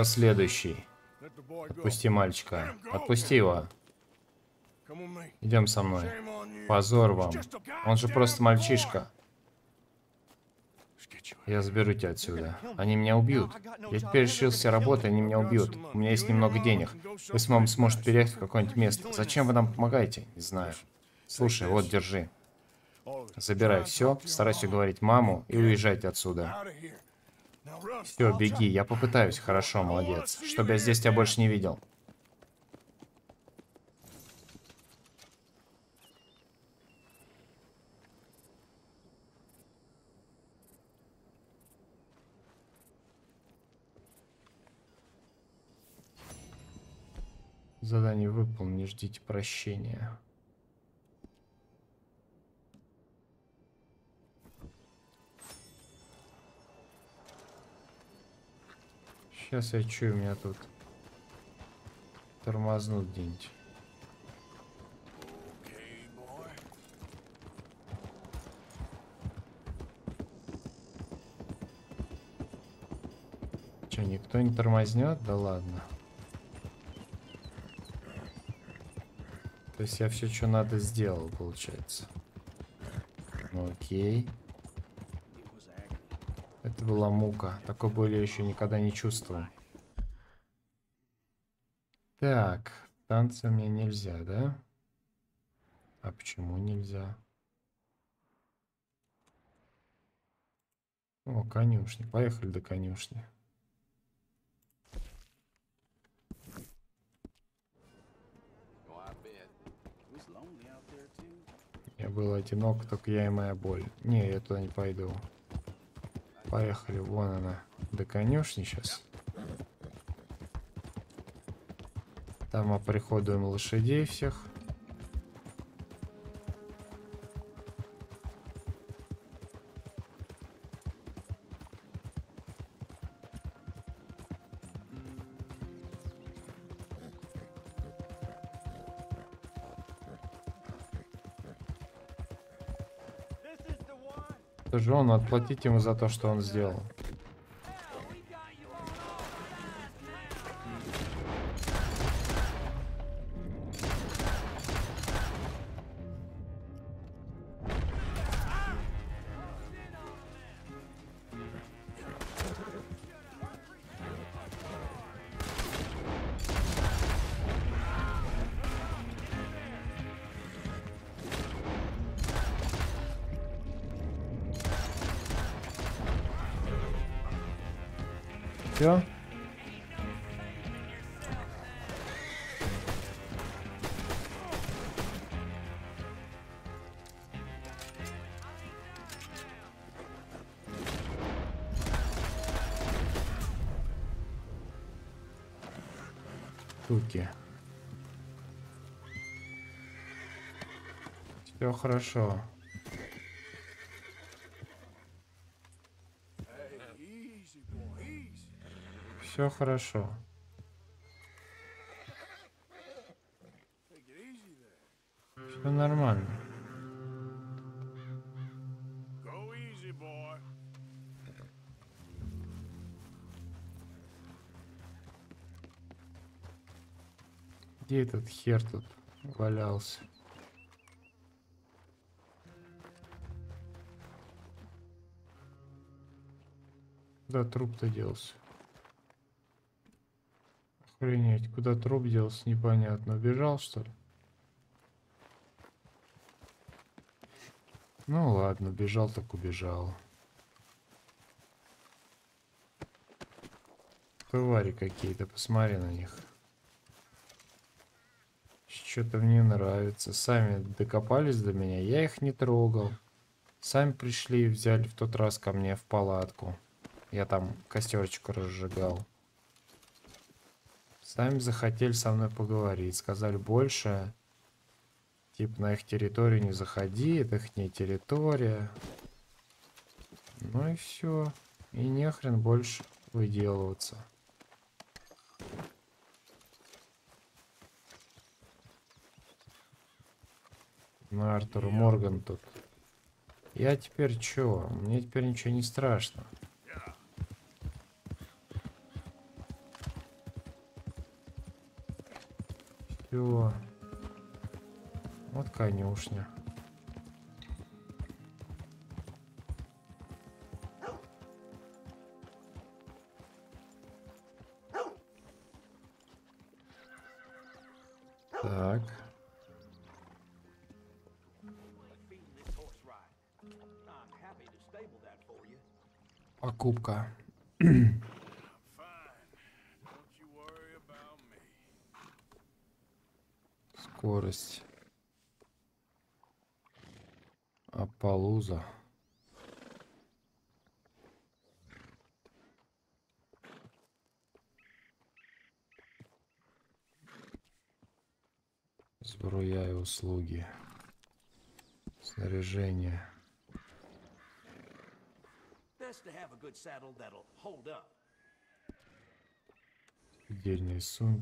Кто следующий? Отпусти мальчика. Отпусти его. Идем со мной. Позор вам. Он же просто мальчишка. Я заберу тебя отсюда. Они меня убьют. Я теперь решился работать, они меня убьют. У меня есть немного денег. Вы с мамой сможете переехать в какое-нибудь место. Зачем вы нам помогаете? Не знаю. Слушай, вот, держи. Забирай все, старайся говорить маму и уезжайте отсюда. Все, беги, я попытаюсь. Хорошо, молодец. Чтобы я здесь тебя больше не видел. Задание выполнено, не ждите прощения. Сейчас я чую, меня тут тормознут где-нибудь. Че, никто не тормознет? Да ладно. То есть я все, что надо, сделал, получается. Ну, окей. Это была мука. Такой боли я еще никогда не чувствовал. Так, танцы мне нельзя, да? А почему нельзя? О, конюшни. Поехали до конюшни. Я был одинок, только я и моя боль. Не, я туда не пойду. Поехали, вон она. До конюшни сейчас. Там оприходуем лошадей всех. Тоже он, отплатить ему за то, что он сделал. Все? Туки. Все хорошо. Все хорошо. Все нормально. Где этот хер тут валялся? Да, труп-то делся. Охренеть, куда труп делся, непонятно. Убежал, что ли? Ну ладно, убежал так убежал. Твари какие-то, посмотри на них. Что-то мне нравится. Сами докопались до меня, я их не трогал. Сами пришли и взяли в тот раз ко мне в палатку. Я там костерочку разжигал. Сами захотели со мной поговорить. Сказали больше. Типа на их территорию не заходи, это их не территория. Ну и все. И нехрен больше выделываться. Ну, Артур Морган тут. Я теперь чё? Мне теперь ничего не страшно. Все. Вот конюшня. Так. Feeding <clears throat> Скорость. Апалуза. Зброя и услуги. Снаряжение. Best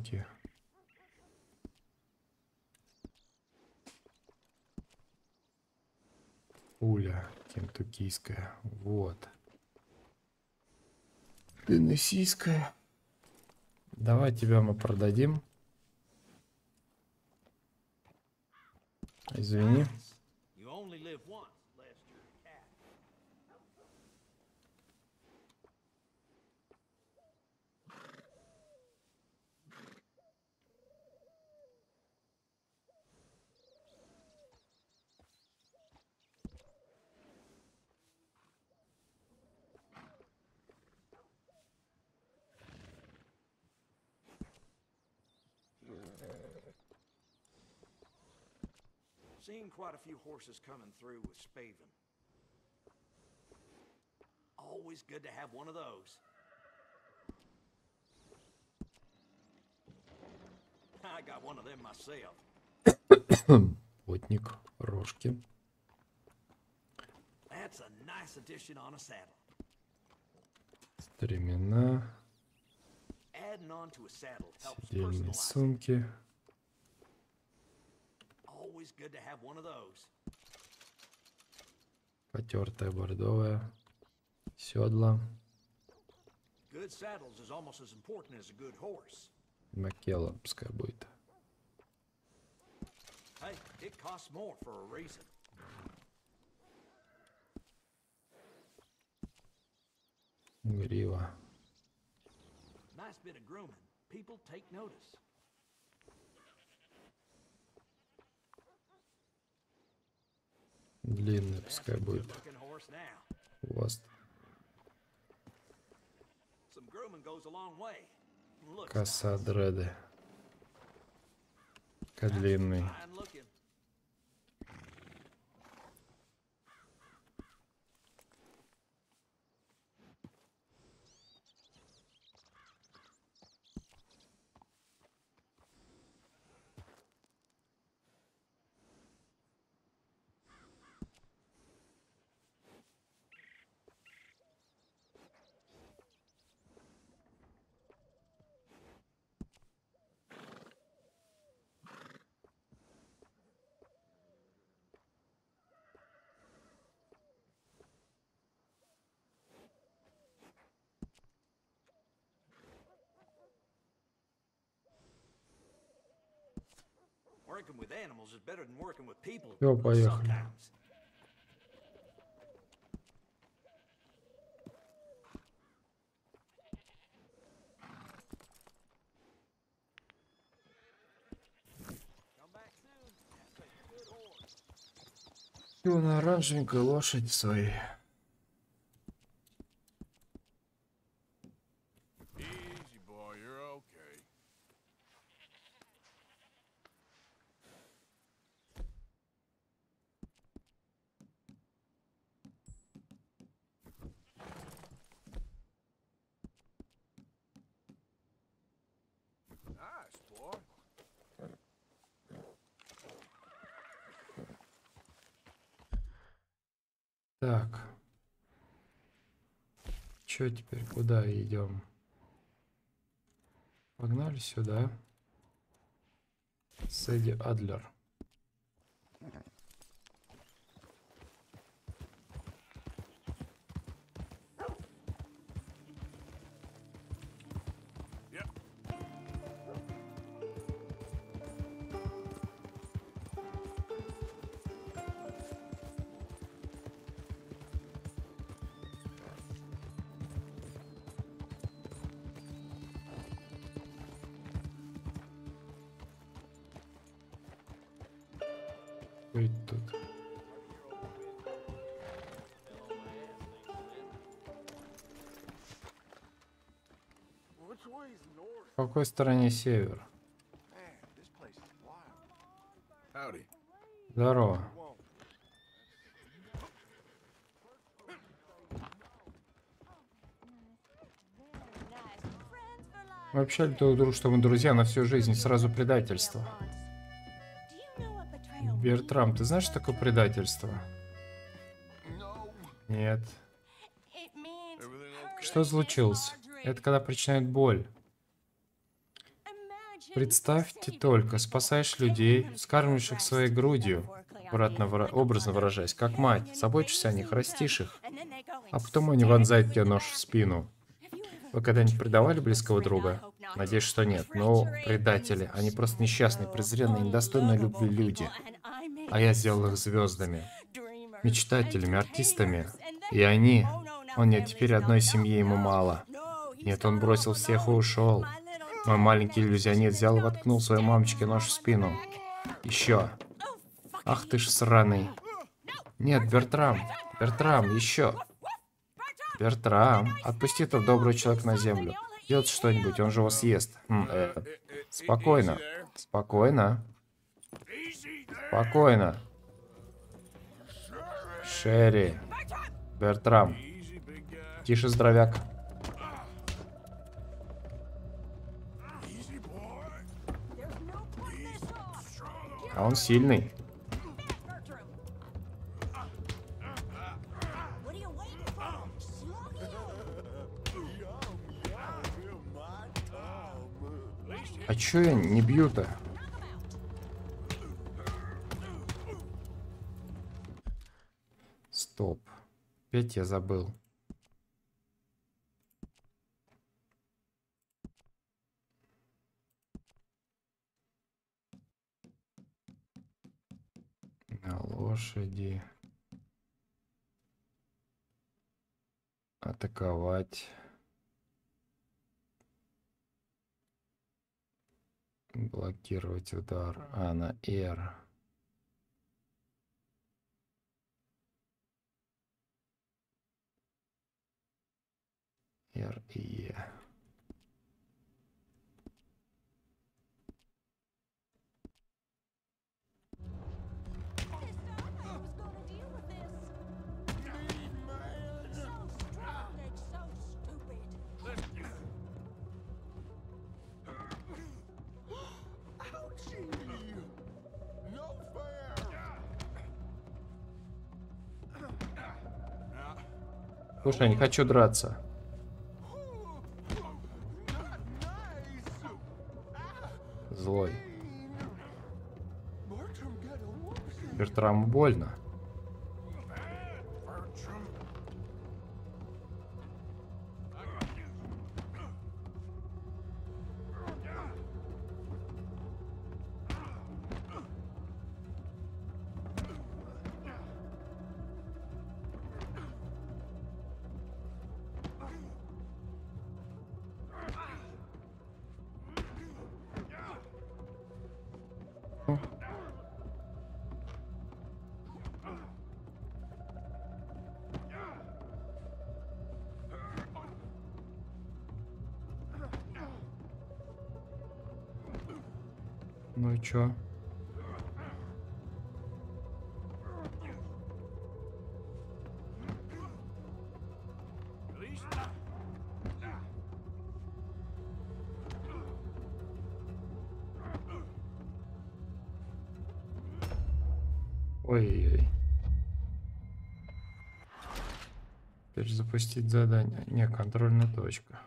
to Пуля кентуккийская. Вот. Теннессийская. Давай тебя мы продадим. Извини. Seen quite a few horses coming through with Spaven. Always good to have one of those. <laughs> I got one of them myself. <coughs> Плотник. Рожки. That's a nice addition on a saddle. Стремена. Adding on Always good to have one of those. Потертая бордовая. Седла. Good saddles is almost as important as a good horse. Макела пускай будет. Hey, it costs more for a reason. Грива. Nice bit of grooming. People take notice. Goes a long way. Looks Коса дреды. Длинный. Все, поехали. Все, на оранжевенькой лошади своей. Чё теперь? Куда идем? Погнали сюда. Сэдди Адлер. В какой стороне север? Здорово. Мы общались друг другу, что мы друзья на всю жизнь, сразу предательство. Бертрам, ты знаешь, что такое предательство? Нет. Что случилось? Это когда причиняет боль. Представьте только, спасаешь людей, скармливаешь их своей грудью, выра- образно выражаясь, как мать, заботишься о них, растишь их, а потом они вонзают тебе нож в спину. Вы когда-нибудь предавали близкого друга? Надеюсь, что нет. Но предатели, они просто несчастные, презренные, недостойные любви люди. А я сделал их звездами, мечтателями, артистами. И они... О нет, теперь одной семьи ему мало. Нет, он бросил всех и ушел. Мой маленький иллюзионист взял и воткнул своей мамочке нож в спину. Еще. Ах ты ж сраный. Нет, Бертрам. Бертрам, еще. Бертрам, отпусти этого доброго человека на землю. Делайте что-нибудь, он же его съест. М, э, спокойно. Спокойно. Спокойно. Шерри. Бертрам. Тише, здоровяк. А он сильный. А чё я не бью-то? Стоп. Опять я забыл. Лошади. Атаковать. Блокировать удар. А, на R. R и E. Слушай, не хочу драться. Злой. Бертраму больно. Ну и чё? Ой-ой-ой. Теперь запустить задание. Не, контрольная точка.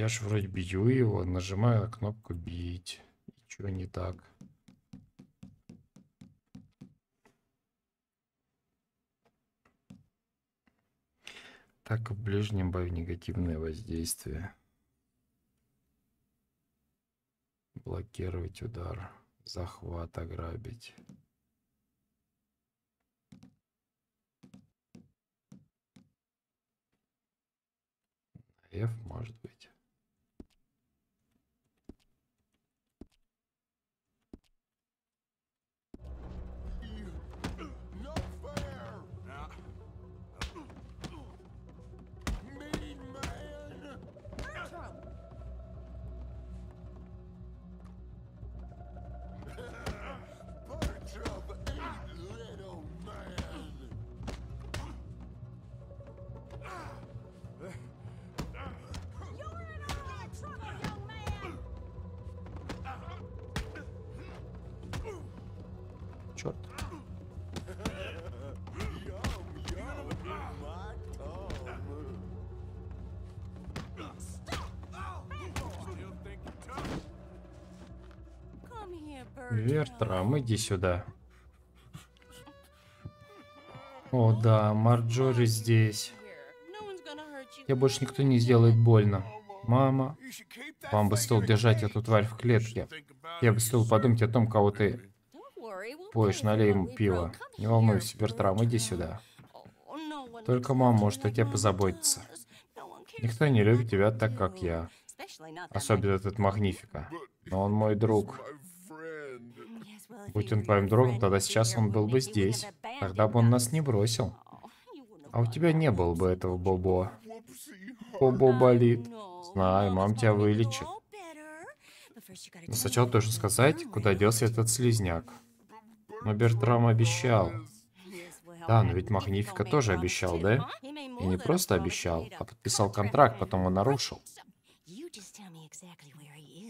Я ж вроде бью его, нажимаю на кнопку бить. Чё не так? Так, в ближнем бою негативное воздействие. Блокировать удар. Захват, ограбить. Иди сюда. О, да, Марджори здесь. Тебе больше никто не сделает больно. Мама, вам бы стоило держать эту тварь в клетке. Я бы стоило подумать о том, кого ты поешь, налей ему пиво. Не волнуйся, Бертрам, иди сюда. Только мама может о тебе позаботиться. Никто не любит тебя так, как я. Особенно этот Магнифика. Но он мой друг. Будь он твоим другом, тогда сейчас он был бы здесь. Тогда бы он нас не бросил. А у тебя не было бы этого Бобо. Бобо болит. Знаю, мам тебя вылечит. Но сначала должен сказать, куда делся этот слизняк. Но Бертрам обещал. Да, но ведь Магнифика тоже обещал, да? И не просто обещал, а подписал контракт, потом он нарушил.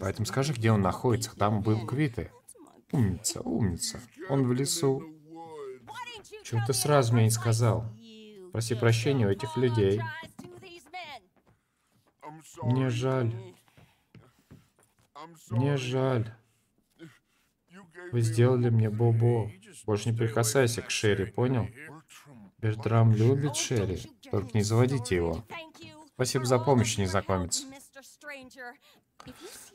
Поэтому скажи, где он находится. Там был. Квиты. Умница, умница. Он в лесу. Tell ты сразу мне не сказал? Проси прощения у этих людей. Мне жаль, мне жаль. Вы сделали мне. Бобо. Больше не прикасайся к Шерри, понял? Бертрам любит Шерри. Только не заводите его. Спасибо за помощь, незнакомец.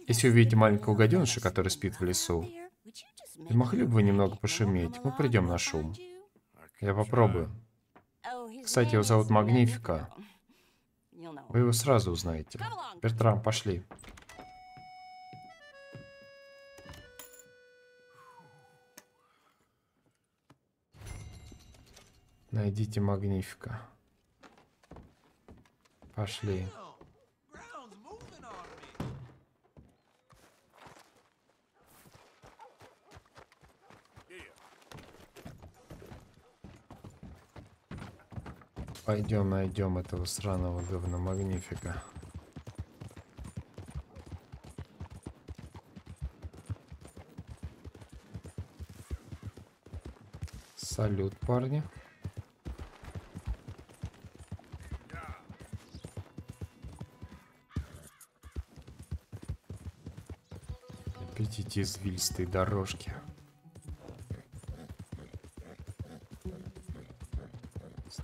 Если увидите маленького гаденыша, который спит в лесу, there, would you just не могли бы вы немного пошуметь? Мы придем на шум. Я попробую. Кстати, его зовут Магнифика. Вы его сразу узнаете. Бертрам, пошли. Найдите Магнифика. Пошли. Ground's Пойдем найдем этого сраного говна Магнифика. Салют, парни. Опять эти извилистые дорожки.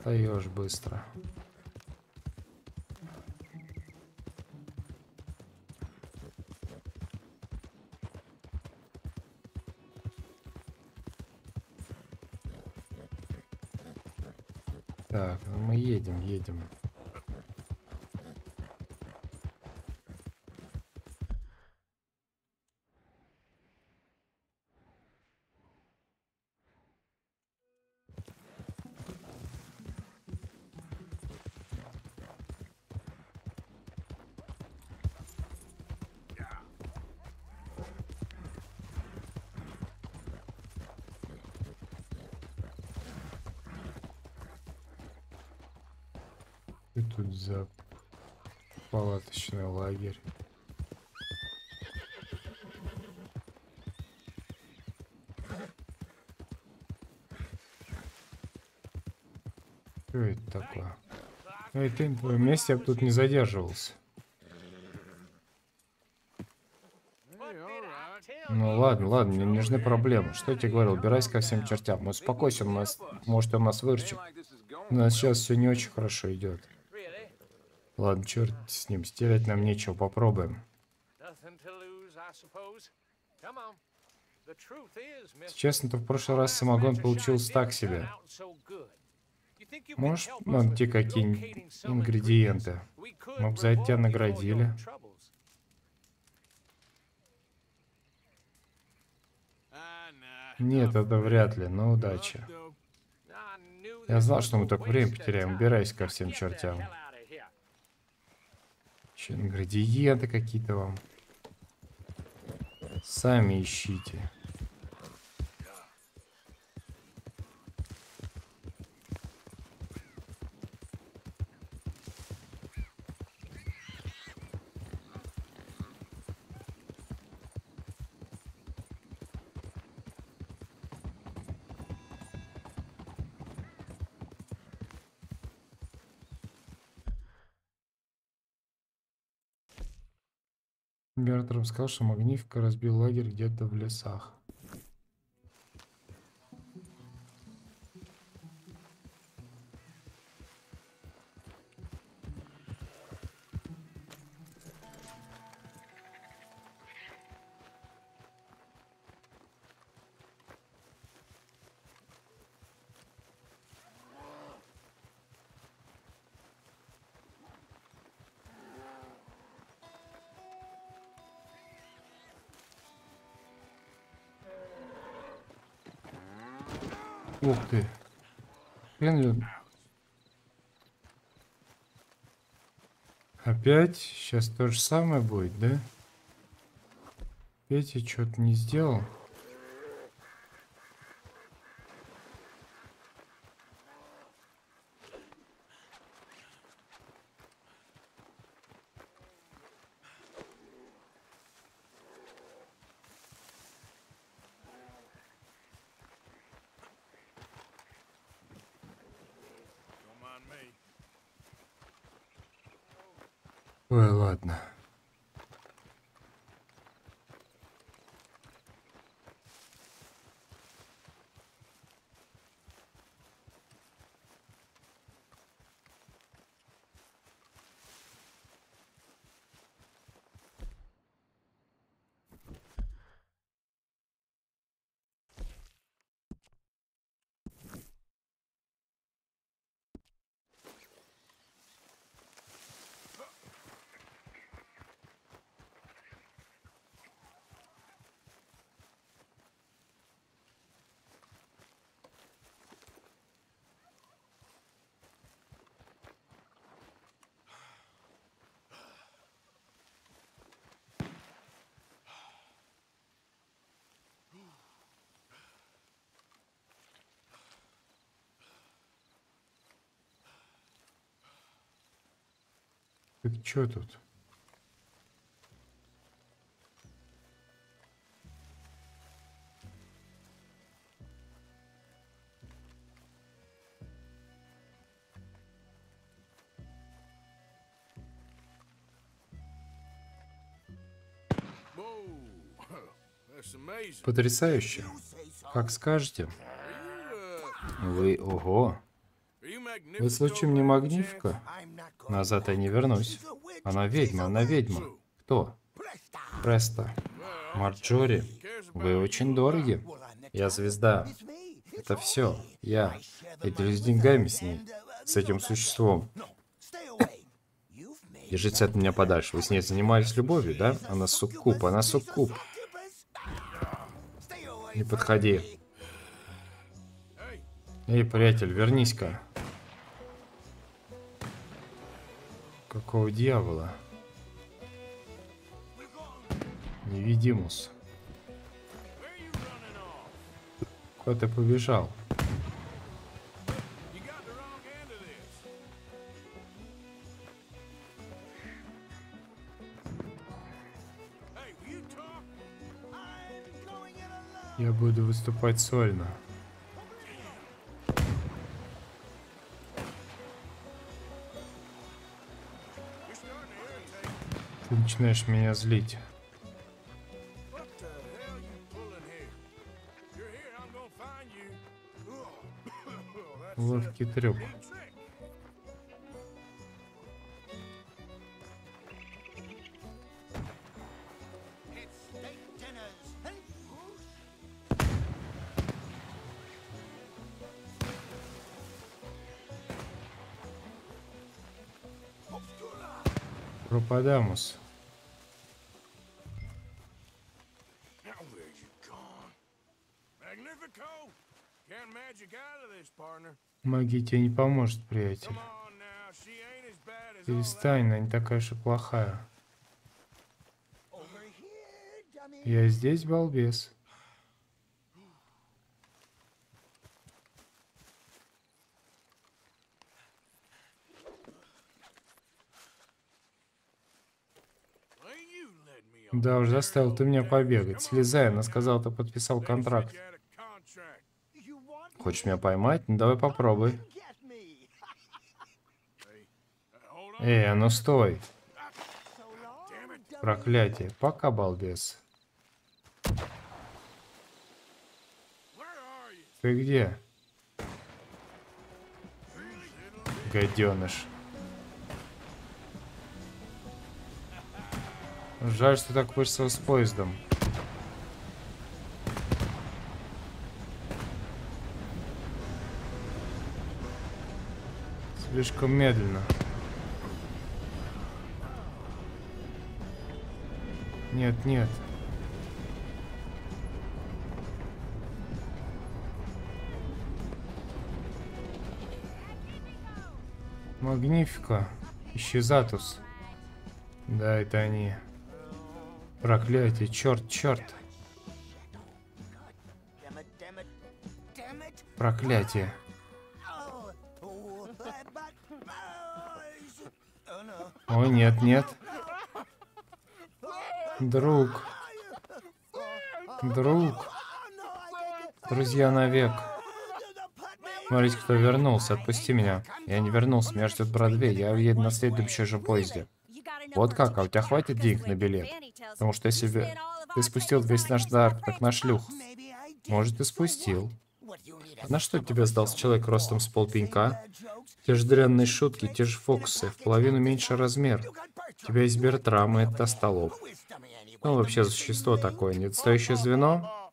Встаешь быстро. Так, ну мы едем, едем. И тут за палаточный лагерь. Что это такое? Эй, ты на твоем месте я бы тут не задерживался. Ну ладно, ладно, мне не нужны проблемы. Что я тебе говорил, убирайся ко всем чертям. Ну, успокойся, у нас, может, он нас выручит. У нас сейчас все не очень хорошо идет. Ладно, черт с ним, стереть нам нечего, попробуем. Mr. Честно-то, в прошлый раз самогон получился так себе. Можешь нам те какие-нибудь ингредиенты? Мы бы за это тебя наградили. Нет, это вряд ли, но удачи. Я знал, что мы только время потеряем. Убирайся ко всем чертям. Еще ингредиенты какие-то вам. Сами ищите. Бертрам сказал, что Магнифика разбил лагерь где-то в лесах. Ух ты. Хрен Опять? Сейчас то же самое будет, да? Петя что-то не сделал. Don't mind me. Ой, ладно. Так что тут? Потрясающе. Как скажете. Вы, ого. Вы случаем не? Магнифика? Назад я не вернусь. Она ведьма, она ведьма. Кто? Преста. Марджори. Вы очень дороги. Я звезда. Это все. Я. Я делюсь деньгами с ней. С этим существом. Держитесь от меня подальше. Вы с ней занимались любовью, да? Она суккуб, она суккуб. Не подходи. Эй, приятель, вернись-ка. Какого дьявола? Невидимус. Куда ты побежал? Я буду выступать сольно. Find you. That's Ловкий трюк. Пропадамус. Магия тебе не поможет, приятель. Перестань, она не такая уж и плохая. Я здесь, балбес. Да уж, заставил ты меня побегать. Слезай, она сказала, ты подписал контракт. You had a contract. Хочешь меня поймать? Ну давай попробуй. Эй, а ну стой. Проклятие. Пока, балбес. Ты где? Гаденыш. Жаль, что так вышло с поездом. Слишком медленно. Нет, нет. Магнифика. Исчезатус. Да, это они. Проклятие, черт, черт. Проклятие. О, нет, нет. Друг. Друг. Друзья навек. Смотрите, кто вернулся. Отпусти меня. Я не вернулся, меня ждет Бродвей. Я еду на следующем же поезде. Вот как, а у тебя хватит денег на билет? Потому что если ты спустил весь наш дар, как на шлюх. Может, и спустил. На что тебе сдался человек ростом с полпенька? Те же дрянные шутки, те же фокусы, в половину меньше размер. Тебя есть Бертрам, и это столов. Ну, вообще, существо такое, недостающее звено?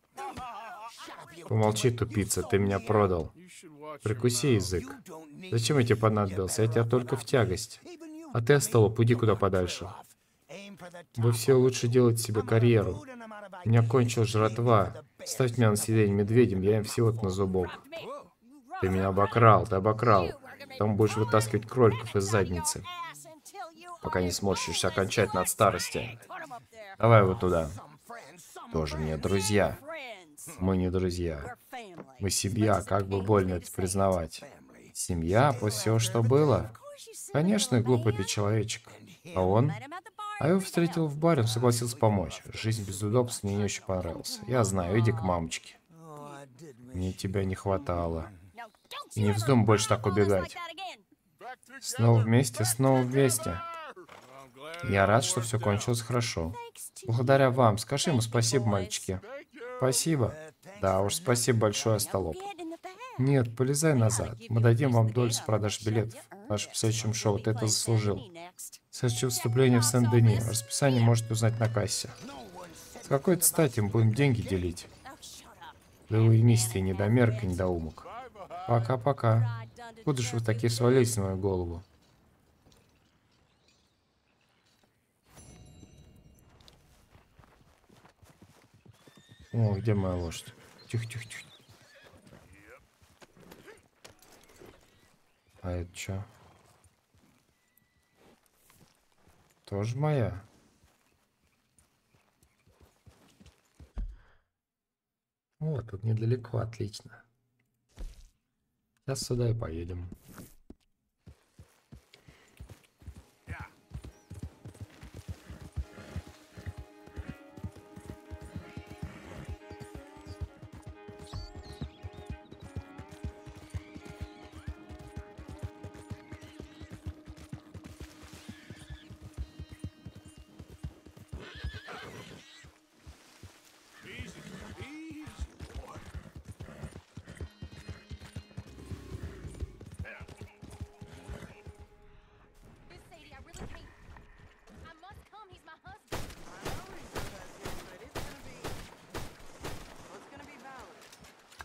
Помолчи, тупица, ты меня продал. Прикуси язык. Зачем я тебе понадобился? Я тебя только в тягость. А ты, остолоп, уйди куда подальше. Вы все лучше делаете себе карьеру. У меня кончилась жратва. Ставь меня на сиденье медведем, я им всего на зубок. Ты меня обокрал, ты обокрал. Потом будешь вытаскивать кроликов из задницы, пока не сморщишься окончательно от старости. Давай вот туда. Тоже мне друзья. Мы не друзья. Мы семья, как бы больно это признавать. Семья после всего, что было? Конечно, глупый ты человечек. А он? А его встретил в баре, он согласился помочь. Жизнь без удобств мне не очень понравилась. Я знаю, иди к мамочке. Мне тебя не хватало. И не вздумай больше так убегать. Снова вместе, снова вместе. Я рад, что все кончилось хорошо. Благодаря вам. Скажи ему спасибо, мальчики. Спасибо. Да уж, спасибо большое, остолоп. Нет, полезай назад. Мы дадим вам долю с продаж билетов в нашем следующем шоу. Ты это заслужил. Следующее выступление в Сен-Дени. Расписание можете узнать на кассе. С какой-то стати мы будем деньги делить. Да уймись ты, недомерка, недоумок. Пока-пока. Куда же вы такие свалились на мою голову? О, где моя лошадь? Тихо, тихо, тихо. А это что? Тоже моя? Вот, тут недалеко, отлично. Сейчас сюда и поедем.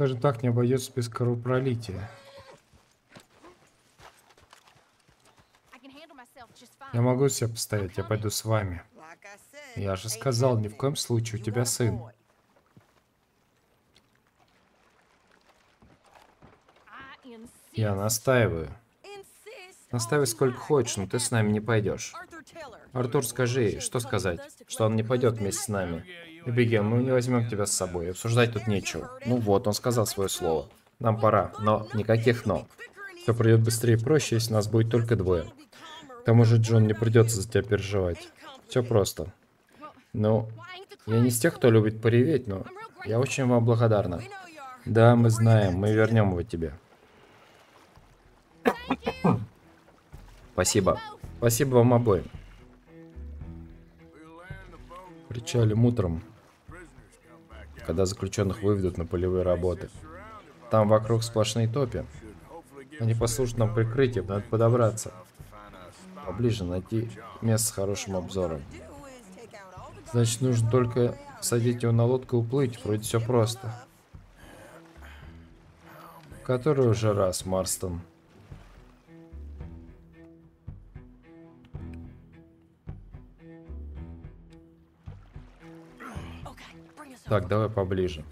Скажем так, не обойдется без кровопролития. Я могу себя постоять, я пойду с вами. Я же сказал, ни в коем случае, у тебя сын. Я настаиваю. Наставай сколько хочешь, но ты с нами не пойдешь. Артур, скажи, что сказать? Что он не пойдет вместе с нами. Эбигейл, мы не возьмем тебя с собой, обсуждать тут нечего. Ну вот, он сказал свое слово. Нам пора, но никаких но. Все пройдет быстрее и проще, если нас будет только двое. К тому же Джон не придется за тебя переживать. Все просто. Ну, я не из тех, кто любит пореветь, но я очень вам благодарна. Да, мы знаем, мы вернем его тебе. Спасибо. Спасибо вам обоим. Причалим утром, когда заключенных выведут на полевые работы. Там вокруг сплошные топи. Они послужат нам прикрытием, надо подобраться. Поближе найти место с хорошим обзором. Значит, нужно только садить его на лодку и уплыть. Вроде все просто. Который уже раз, Марстон. Так, давай поближе.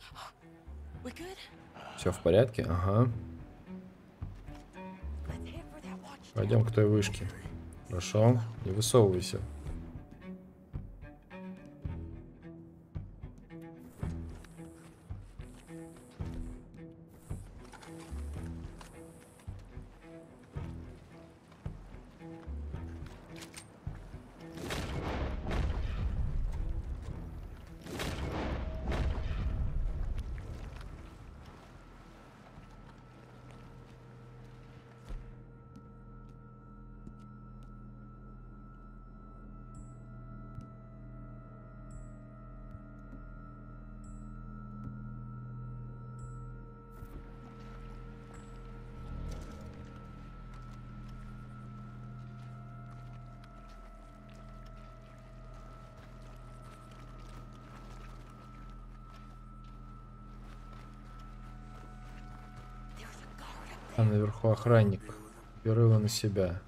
<gasps> Все в порядке? Ага. Пойдем к той вышке. Хорошо. Не высовывайся. Охранник. Беру его на себя.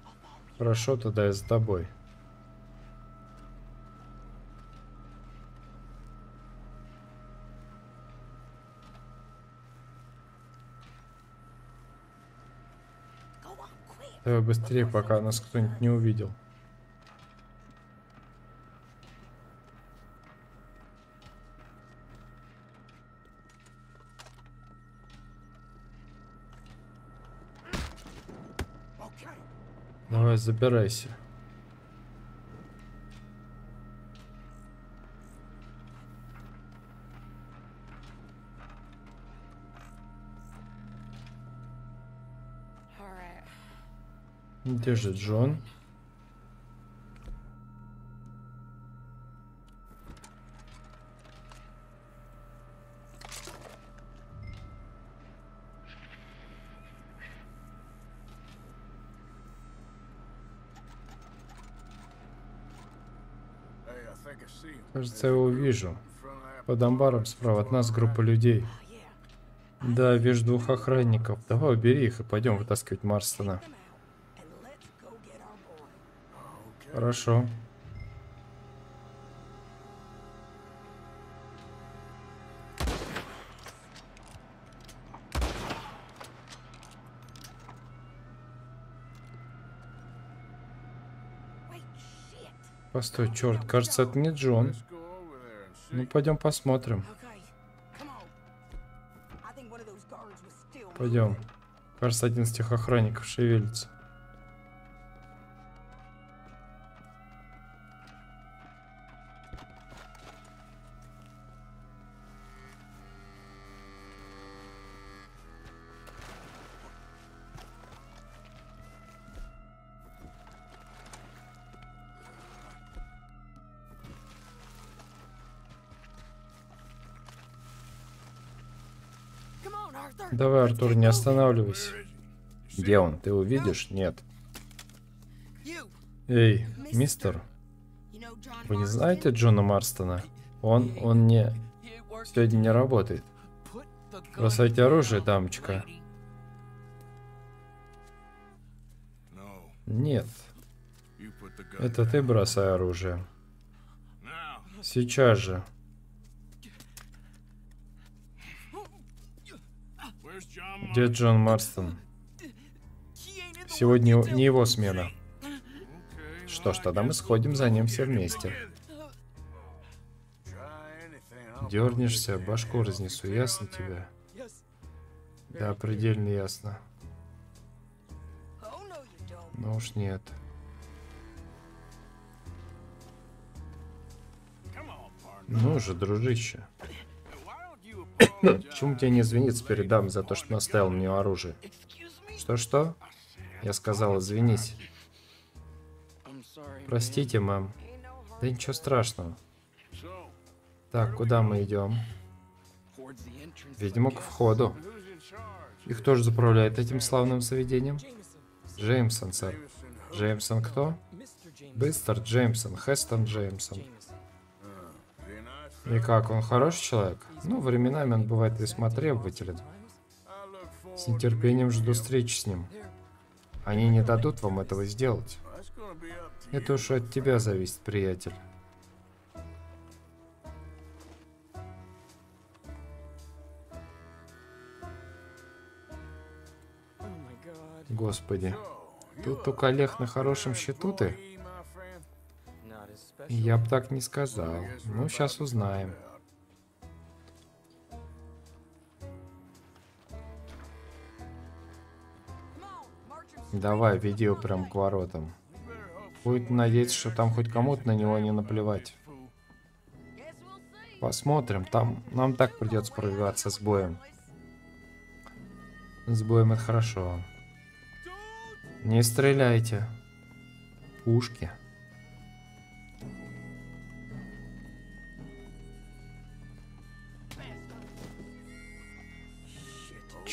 Хорошо, тогда я за тобой. Давай быстрее, пока нас кто-нибудь не увидел. Давай, забирайся. Где же Джон? Кажется, я его вижу. Под амбаром справа от нас группа людей. Да, вижу двух охранников. Давай убери их и пойдем вытаскивать Марстона. Хорошо. Постой, черт, кажется, это не Джон. Ну, пойдем посмотрим. Пойдем. Кажется, один из тех охранников шевелится. Артур, не останавливайся. Где он? Ты увидишь? Нет. Эй, мистер, вы не знаете Джона Марстона? Он, он не... Сегодня не работает. Бросайте оружие, дамочка. Нет, это ты бросай оружие. Сейчас же. Где Джон Марстон? Сегодня не его смена. Что ж, тогда мы сходим за ним все вместе. Дернешься, башку разнесу, ясно тебе? Да, предельно ясно. Ну уж нет. Ну же, дружище. Почему тебе не извиниться перед дамой за то, что наставил мне оружие? Что-что? Я сказал, извинись. Простите, мэм. Да ничего страшного. Так, куда мы идем? Видимо, к входу. who's in charge? И кто же заправляет этим славным заведением? Джеймсон, сэр. Джеймсон кто? Быстер Джеймсон, Хестон Джеймсон. И как, он хороший человек? Ну, временами он бывает весьма требователен. С нетерпением жду встречи с ним. Они не дадут вам этого сделать. Это уж от тебя зависит, приятель. Господи, тут у коллег на хорошем счету ты? Я бы так не сказал. Ну, сейчас узнаем. Давай, веди его прям к воротам. Будет надеяться, что там хоть кому-то на него не наплевать. Посмотрим, там нам так придется пробиваться с боем. С боем это хорошо. Не стреляйте. Пушки.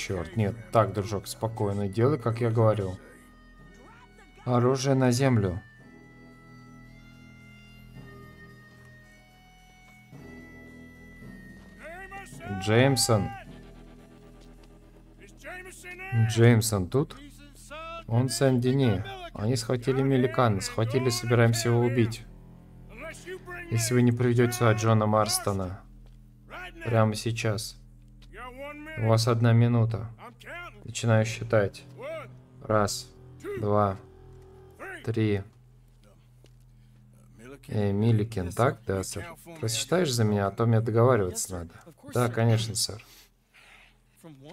Черт, нет. Так, дружок, спокойно. Делай, как я говорил. Оружие на землю. Джеймсон. Джеймсон тут? Он Сен-Дени. Они схватили Меликана. Схватили, собираемся его убить. Если вы не приведете сюда Джона Марстона. Прямо сейчас. У вас одна минута. Начинаю считать. Раз, два, три. Эй, Миликин, так? Да, сэр. Просчитаешь за меня, а то мне договариваться надо. Да, конечно, сэр.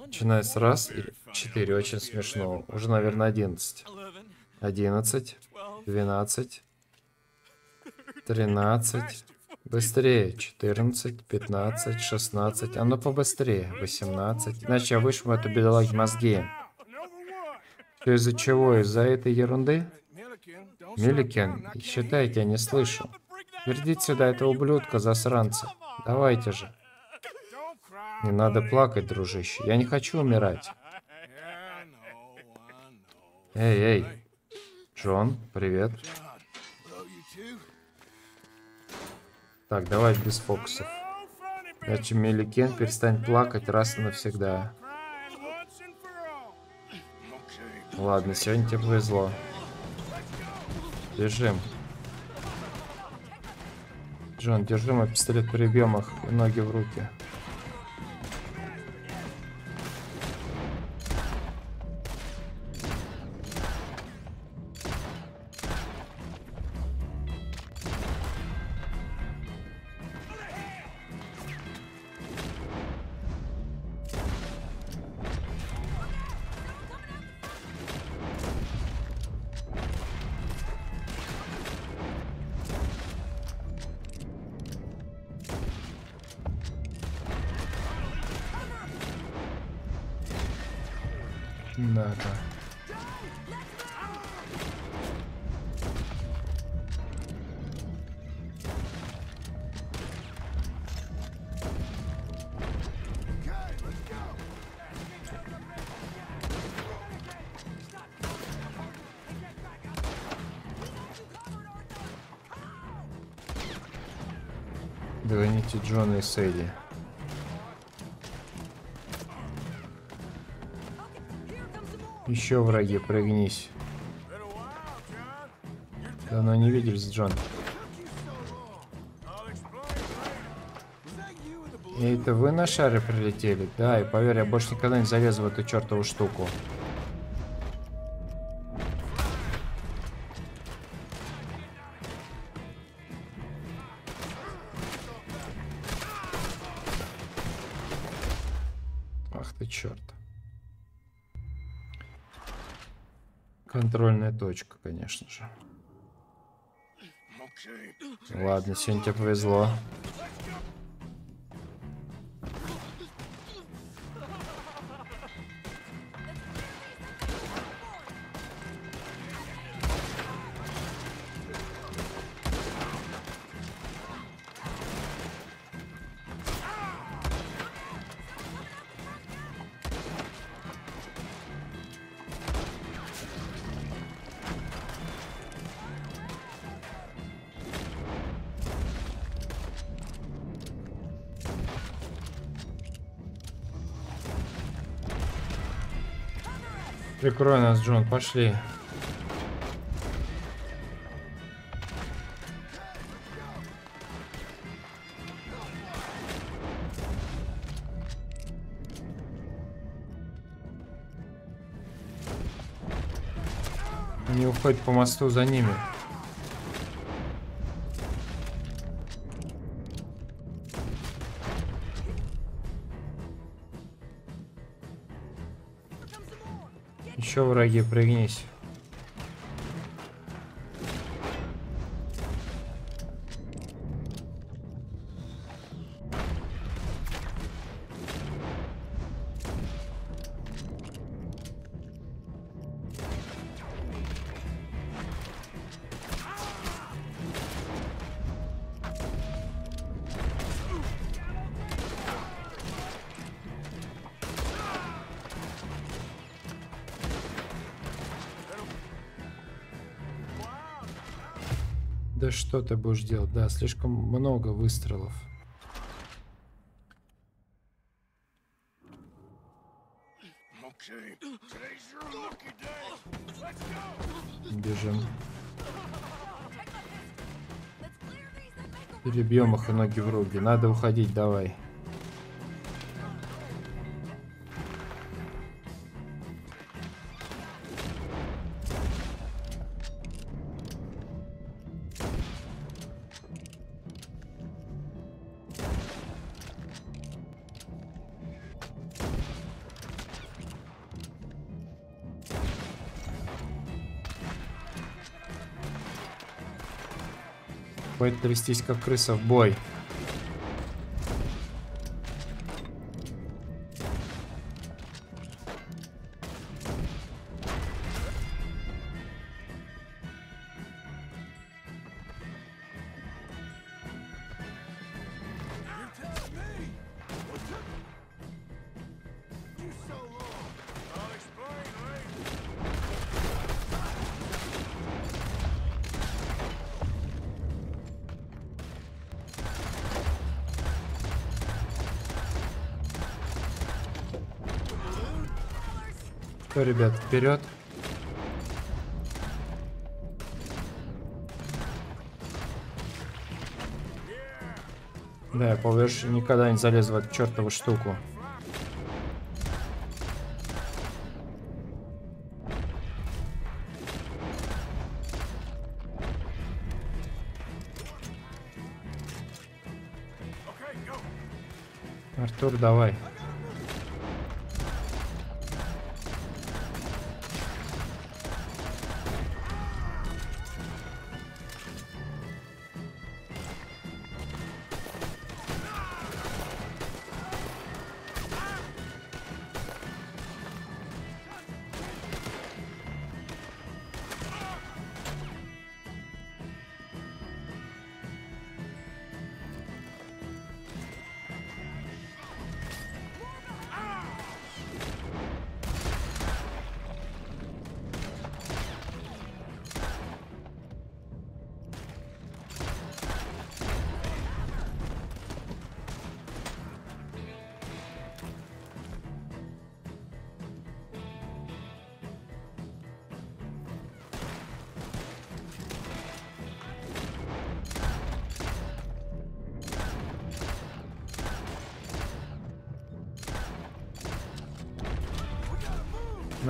Начиная с раз и четыре. Очень смешно. Уже, наверное, одиннадцать. Одиннадцать. Двенадцать. Тринадцать. Быстрее. Четырнадцать, пятнадцать, шестнадцать. А ну побыстрее. Восемнадцать. Иначе я вышму эту бедолаге мозги. Что из-за чего? Из-за этой ерунды? Миликен, считайте, я не слышу. Вердите сюда этого ублюдка, засранца. Давайте же. Не надо плакать, дружище. Я не хочу умирать. Эй, эй. Джон, привет. Так, давай без фокусов. Иначе Меликен перестань плакать раз и навсегда. Ладно, сегодня тебе повезло. Бежим. Джон, держи мой пистолет, прибьем их и ноги в руки. Еще враги, прыгнись. Давно не виделись, Джон. И это вы на шаре прилетели? Да, и поверь, я больше никогда не залезу в эту чертову штуку. Ах ты черт. Контрольная точка, конечно же. Ладно, сегодня тебе повезло. Прикрой нас, Джон, пошли. Они уходят по мосту за ними. Враги, прыгнись. Что ты будешь делать? Да, слишком много выстрелов. Бежим. Перебьем их и ноги в руки. Надо уходить, давай. Трястись, как крыса в бой. Ребят, вперед? Да, я больше никогда не залезу в эту чертову штуку.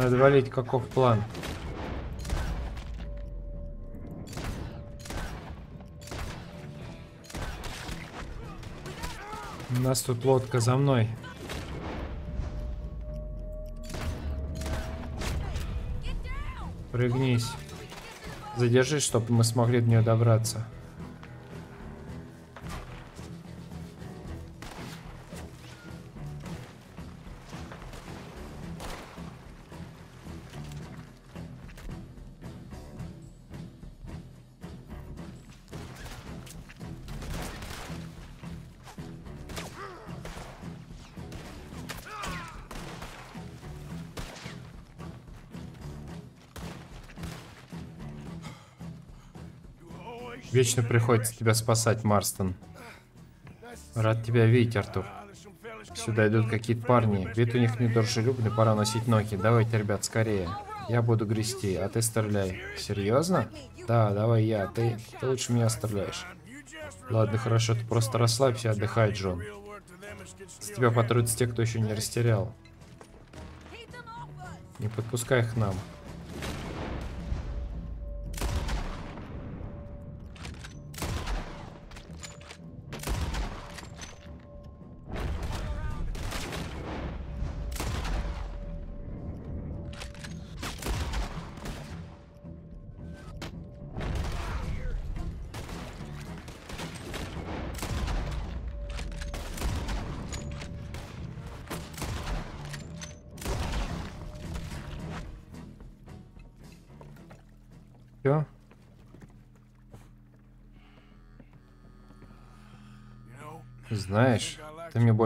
Надо валить, каков план. У нас тут лодка за мной. Прыгнись. Задержись, чтобы мы смогли до нее добраться. Вечно приходится тебя спасать, Марстон. Рад тебя видеть, Артур. Сюда идут какие-то парни. Вид у них недружелюбный, пора носить ноги. Давайте, ребят, скорее. Я буду грести, а ты стреляй. Серьезно? Да, давай я. Ты, ты лучше меня стреляешь. Ладно, хорошо, ты просто расслабься отдыхай, Джон. С тебя потрутся те, кто еще не растерял. Не подпускай их нам.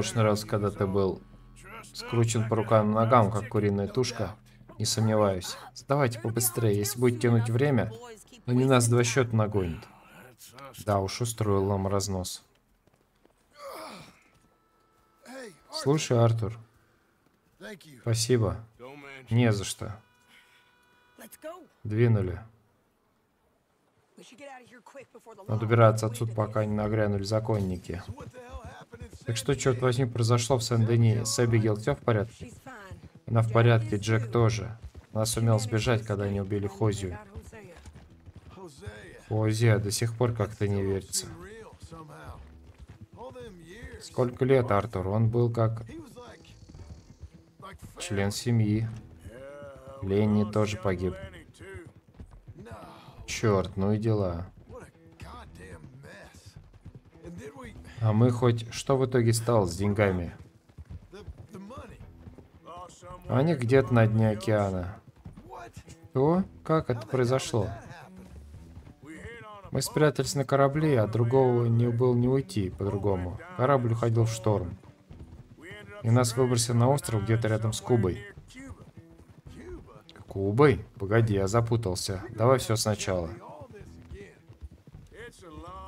Больше нравился, когда ты был скручен по рукам и ногам, как куриная тушка. Не сомневаюсь. Давайте побыстрее, если будет тянуть время, они нас два счета нагонят. Да уж, устроил нам разнос. Слушай, Артур, спасибо. Не за что. Двинули. Надо убираться отсюда, пока не нагрянули законники. Так что, черт возьми, произошло в Сен-Дени? С Эбигейл все в порядке? Она в порядке, Джек тоже. Она сумела сбежать, когда они убили Хозию. Хозия до сих пор как-то не верится. Сколько лет, Артур? Он был как член семьи. Ленни тоже погиб. Черт, ну и дела. А мы хоть что в итоге стало с деньгами? Они где-то на дне океана. What? То? Как это произошло? Мы спрятались на корабле, а другого не было не уйти по-другому. Корабль уходил в шторм. И нас выбросили на остров где-то рядом с Кубой. Кубой? Погоди, я запутался. Давай все сначала.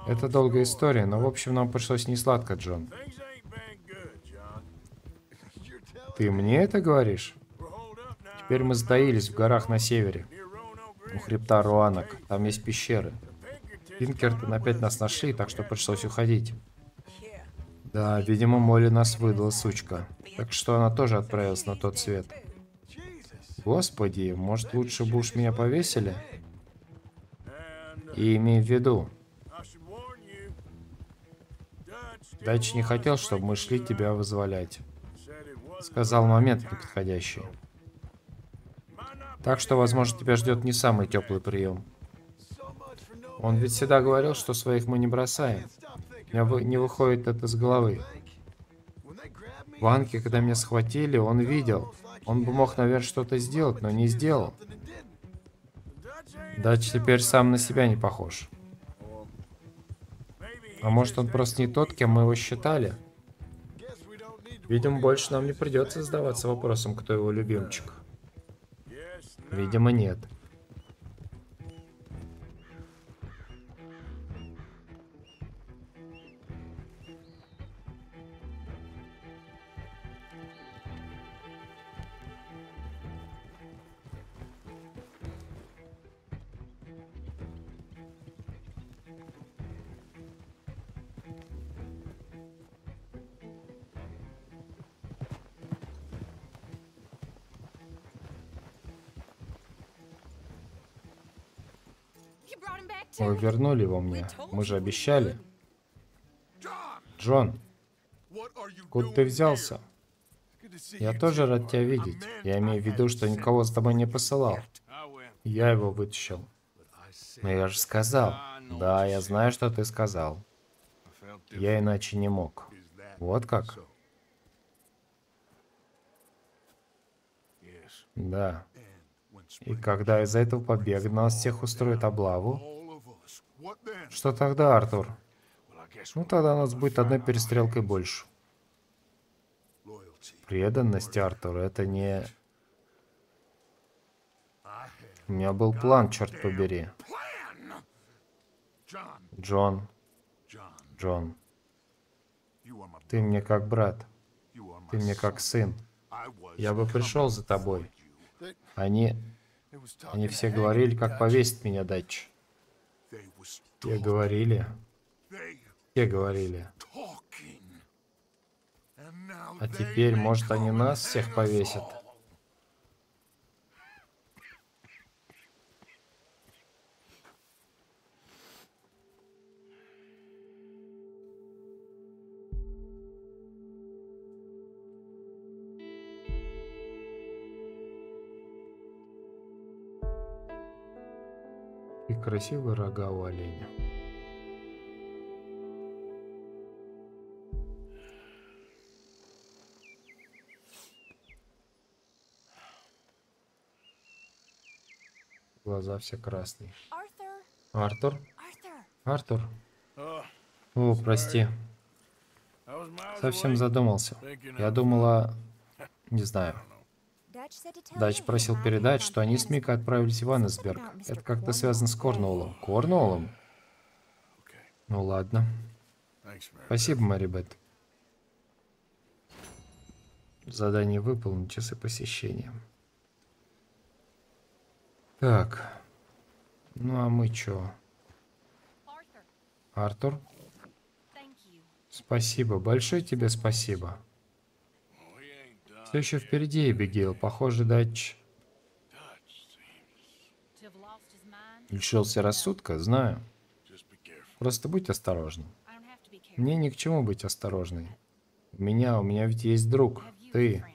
Это долгая история, но в общем нам пришлось не сладко, Джон. Ты мне это говоришь? Теперь мы затаились в горах на севере, у хребта Руанок. Там есть пещеры. Пинкертон опять нас нашли, так что пришлось уходить. Да, видимо, Молли нас выдала, сучка. Так что она тоже отправилась на тот свет. Господи, может лучше бы уж меня повесили? И имей в виду, Дач не хотел, чтобы мы шли тебя вызволять. Сказал момент неподходящий. Так что, возможно, тебя ждет не самый теплый прием. Он ведь всегда говорил, что своих мы не бросаем. У меня не выходит это с головы. В Анке, когда меня схватили, он видел. Он бы мог, наверное, что-то сделать, но не сделал. Дач теперь сам на себя не похож. А может, он просто не тот, кем мы его считали? Видимо, больше нам не придется задаваться вопросом, кто его любимчик. Видимо, нет. Вы вернули его мне. Мы же обещали. Джон, куда ты взялся? Я тоже рад тебя видеть. Я имею в виду, что никого за тобой не посылал. Я его вытащил. Но я же сказал. Да, я знаю, что ты сказал. Я иначе не мог. Вот как? Да. И когда из-за этого побега нас всех устроит облаву, что тогда, Артур? Ну тогда у нас будет одной перестрелкой больше. Преданность, Артур, это не... У меня был план, черт побери. Джон, Джон, ты мне как брат, ты мне как сын. Я бы пришел за тобой. Они, они все говорили, как повесить меня, Дач. Те говорили, те говорили. А теперь, может, они нас всех повесят. Красивые рога у оленя. Глаза все красные. Артур? Артур? О, прости. Совсем задумался. Я думала... Не знаю. Дач просил передать, что они с Микой отправились в Иванесберг. Это как-то связано с Корнуоллом. Корнуоллом? Ну ладно. Спасибо, Мэри Бет. Задание выполнено, часы посещения. Так. Ну а мы чё? Артур? Спасибо, большое тебе спасибо. Все еще впереди, Эбигейл. Похоже, mind, лишился рассудка, знаю. Просто будь осторожным. Мне ни к чему быть осторожной. У меня, у меня ведь есть друг. Ты.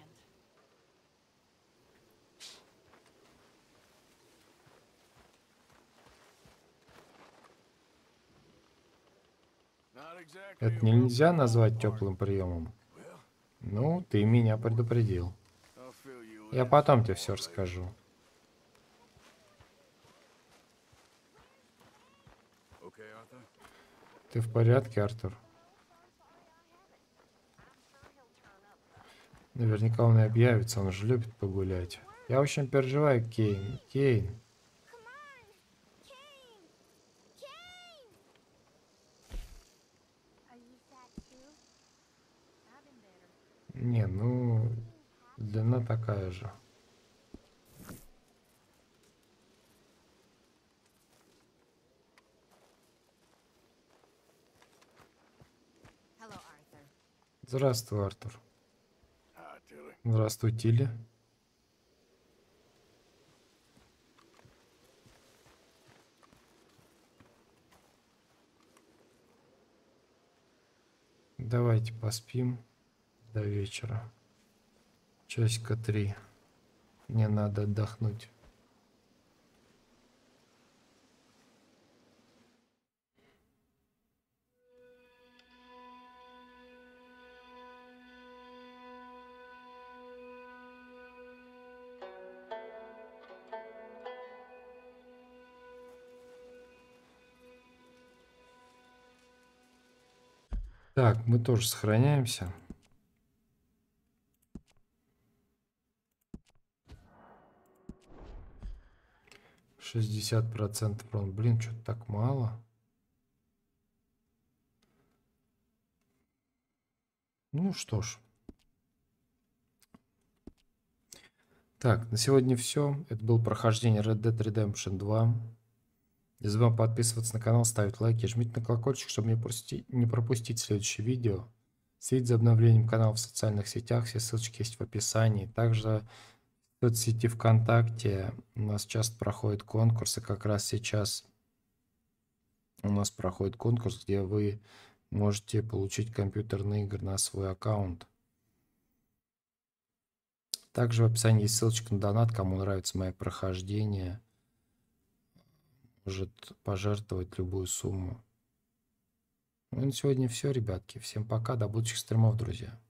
Это нельзя назвать теплым приемом. Ну, ты меня предупредил. Я потом тебе все расскажу. Ты в порядке, Артур? Наверняка он и объявится, он же любит погулять. Я очень переживаю, Кейн. Кейн. Не, ну, длина такая же. Здравствуй, Артур. А, Здравствуй, Тилли. Давайте поспим до вечера. Часика три. Мне надо отдохнуть. Так, мы тоже сохраняемся. Шестьдесят процентов Блин, что-то так мало. Ну что ж. Так, на сегодня все. Это было прохождение Red Dead Redemption 2. Не забываем подписываться на канал, ставить лайки, жмите на колокольчик, чтобы не пропустить, не пропустить следующее видео. Следить за обновлением канала в социальных сетях, все ссылочки есть в описании. Также соцсети ВКонтакте у нас часто проходят конкурсы. Как раз сейчас у нас проходит конкурс, где вы можете получить компьютерные игры на свой аккаунт. Также в описании есть ссылочка на донат, кому нравится мое прохождение может пожертвовать любую сумму. Ну и на сегодня все, ребятки. Всем пока, до будущих стримов, друзья.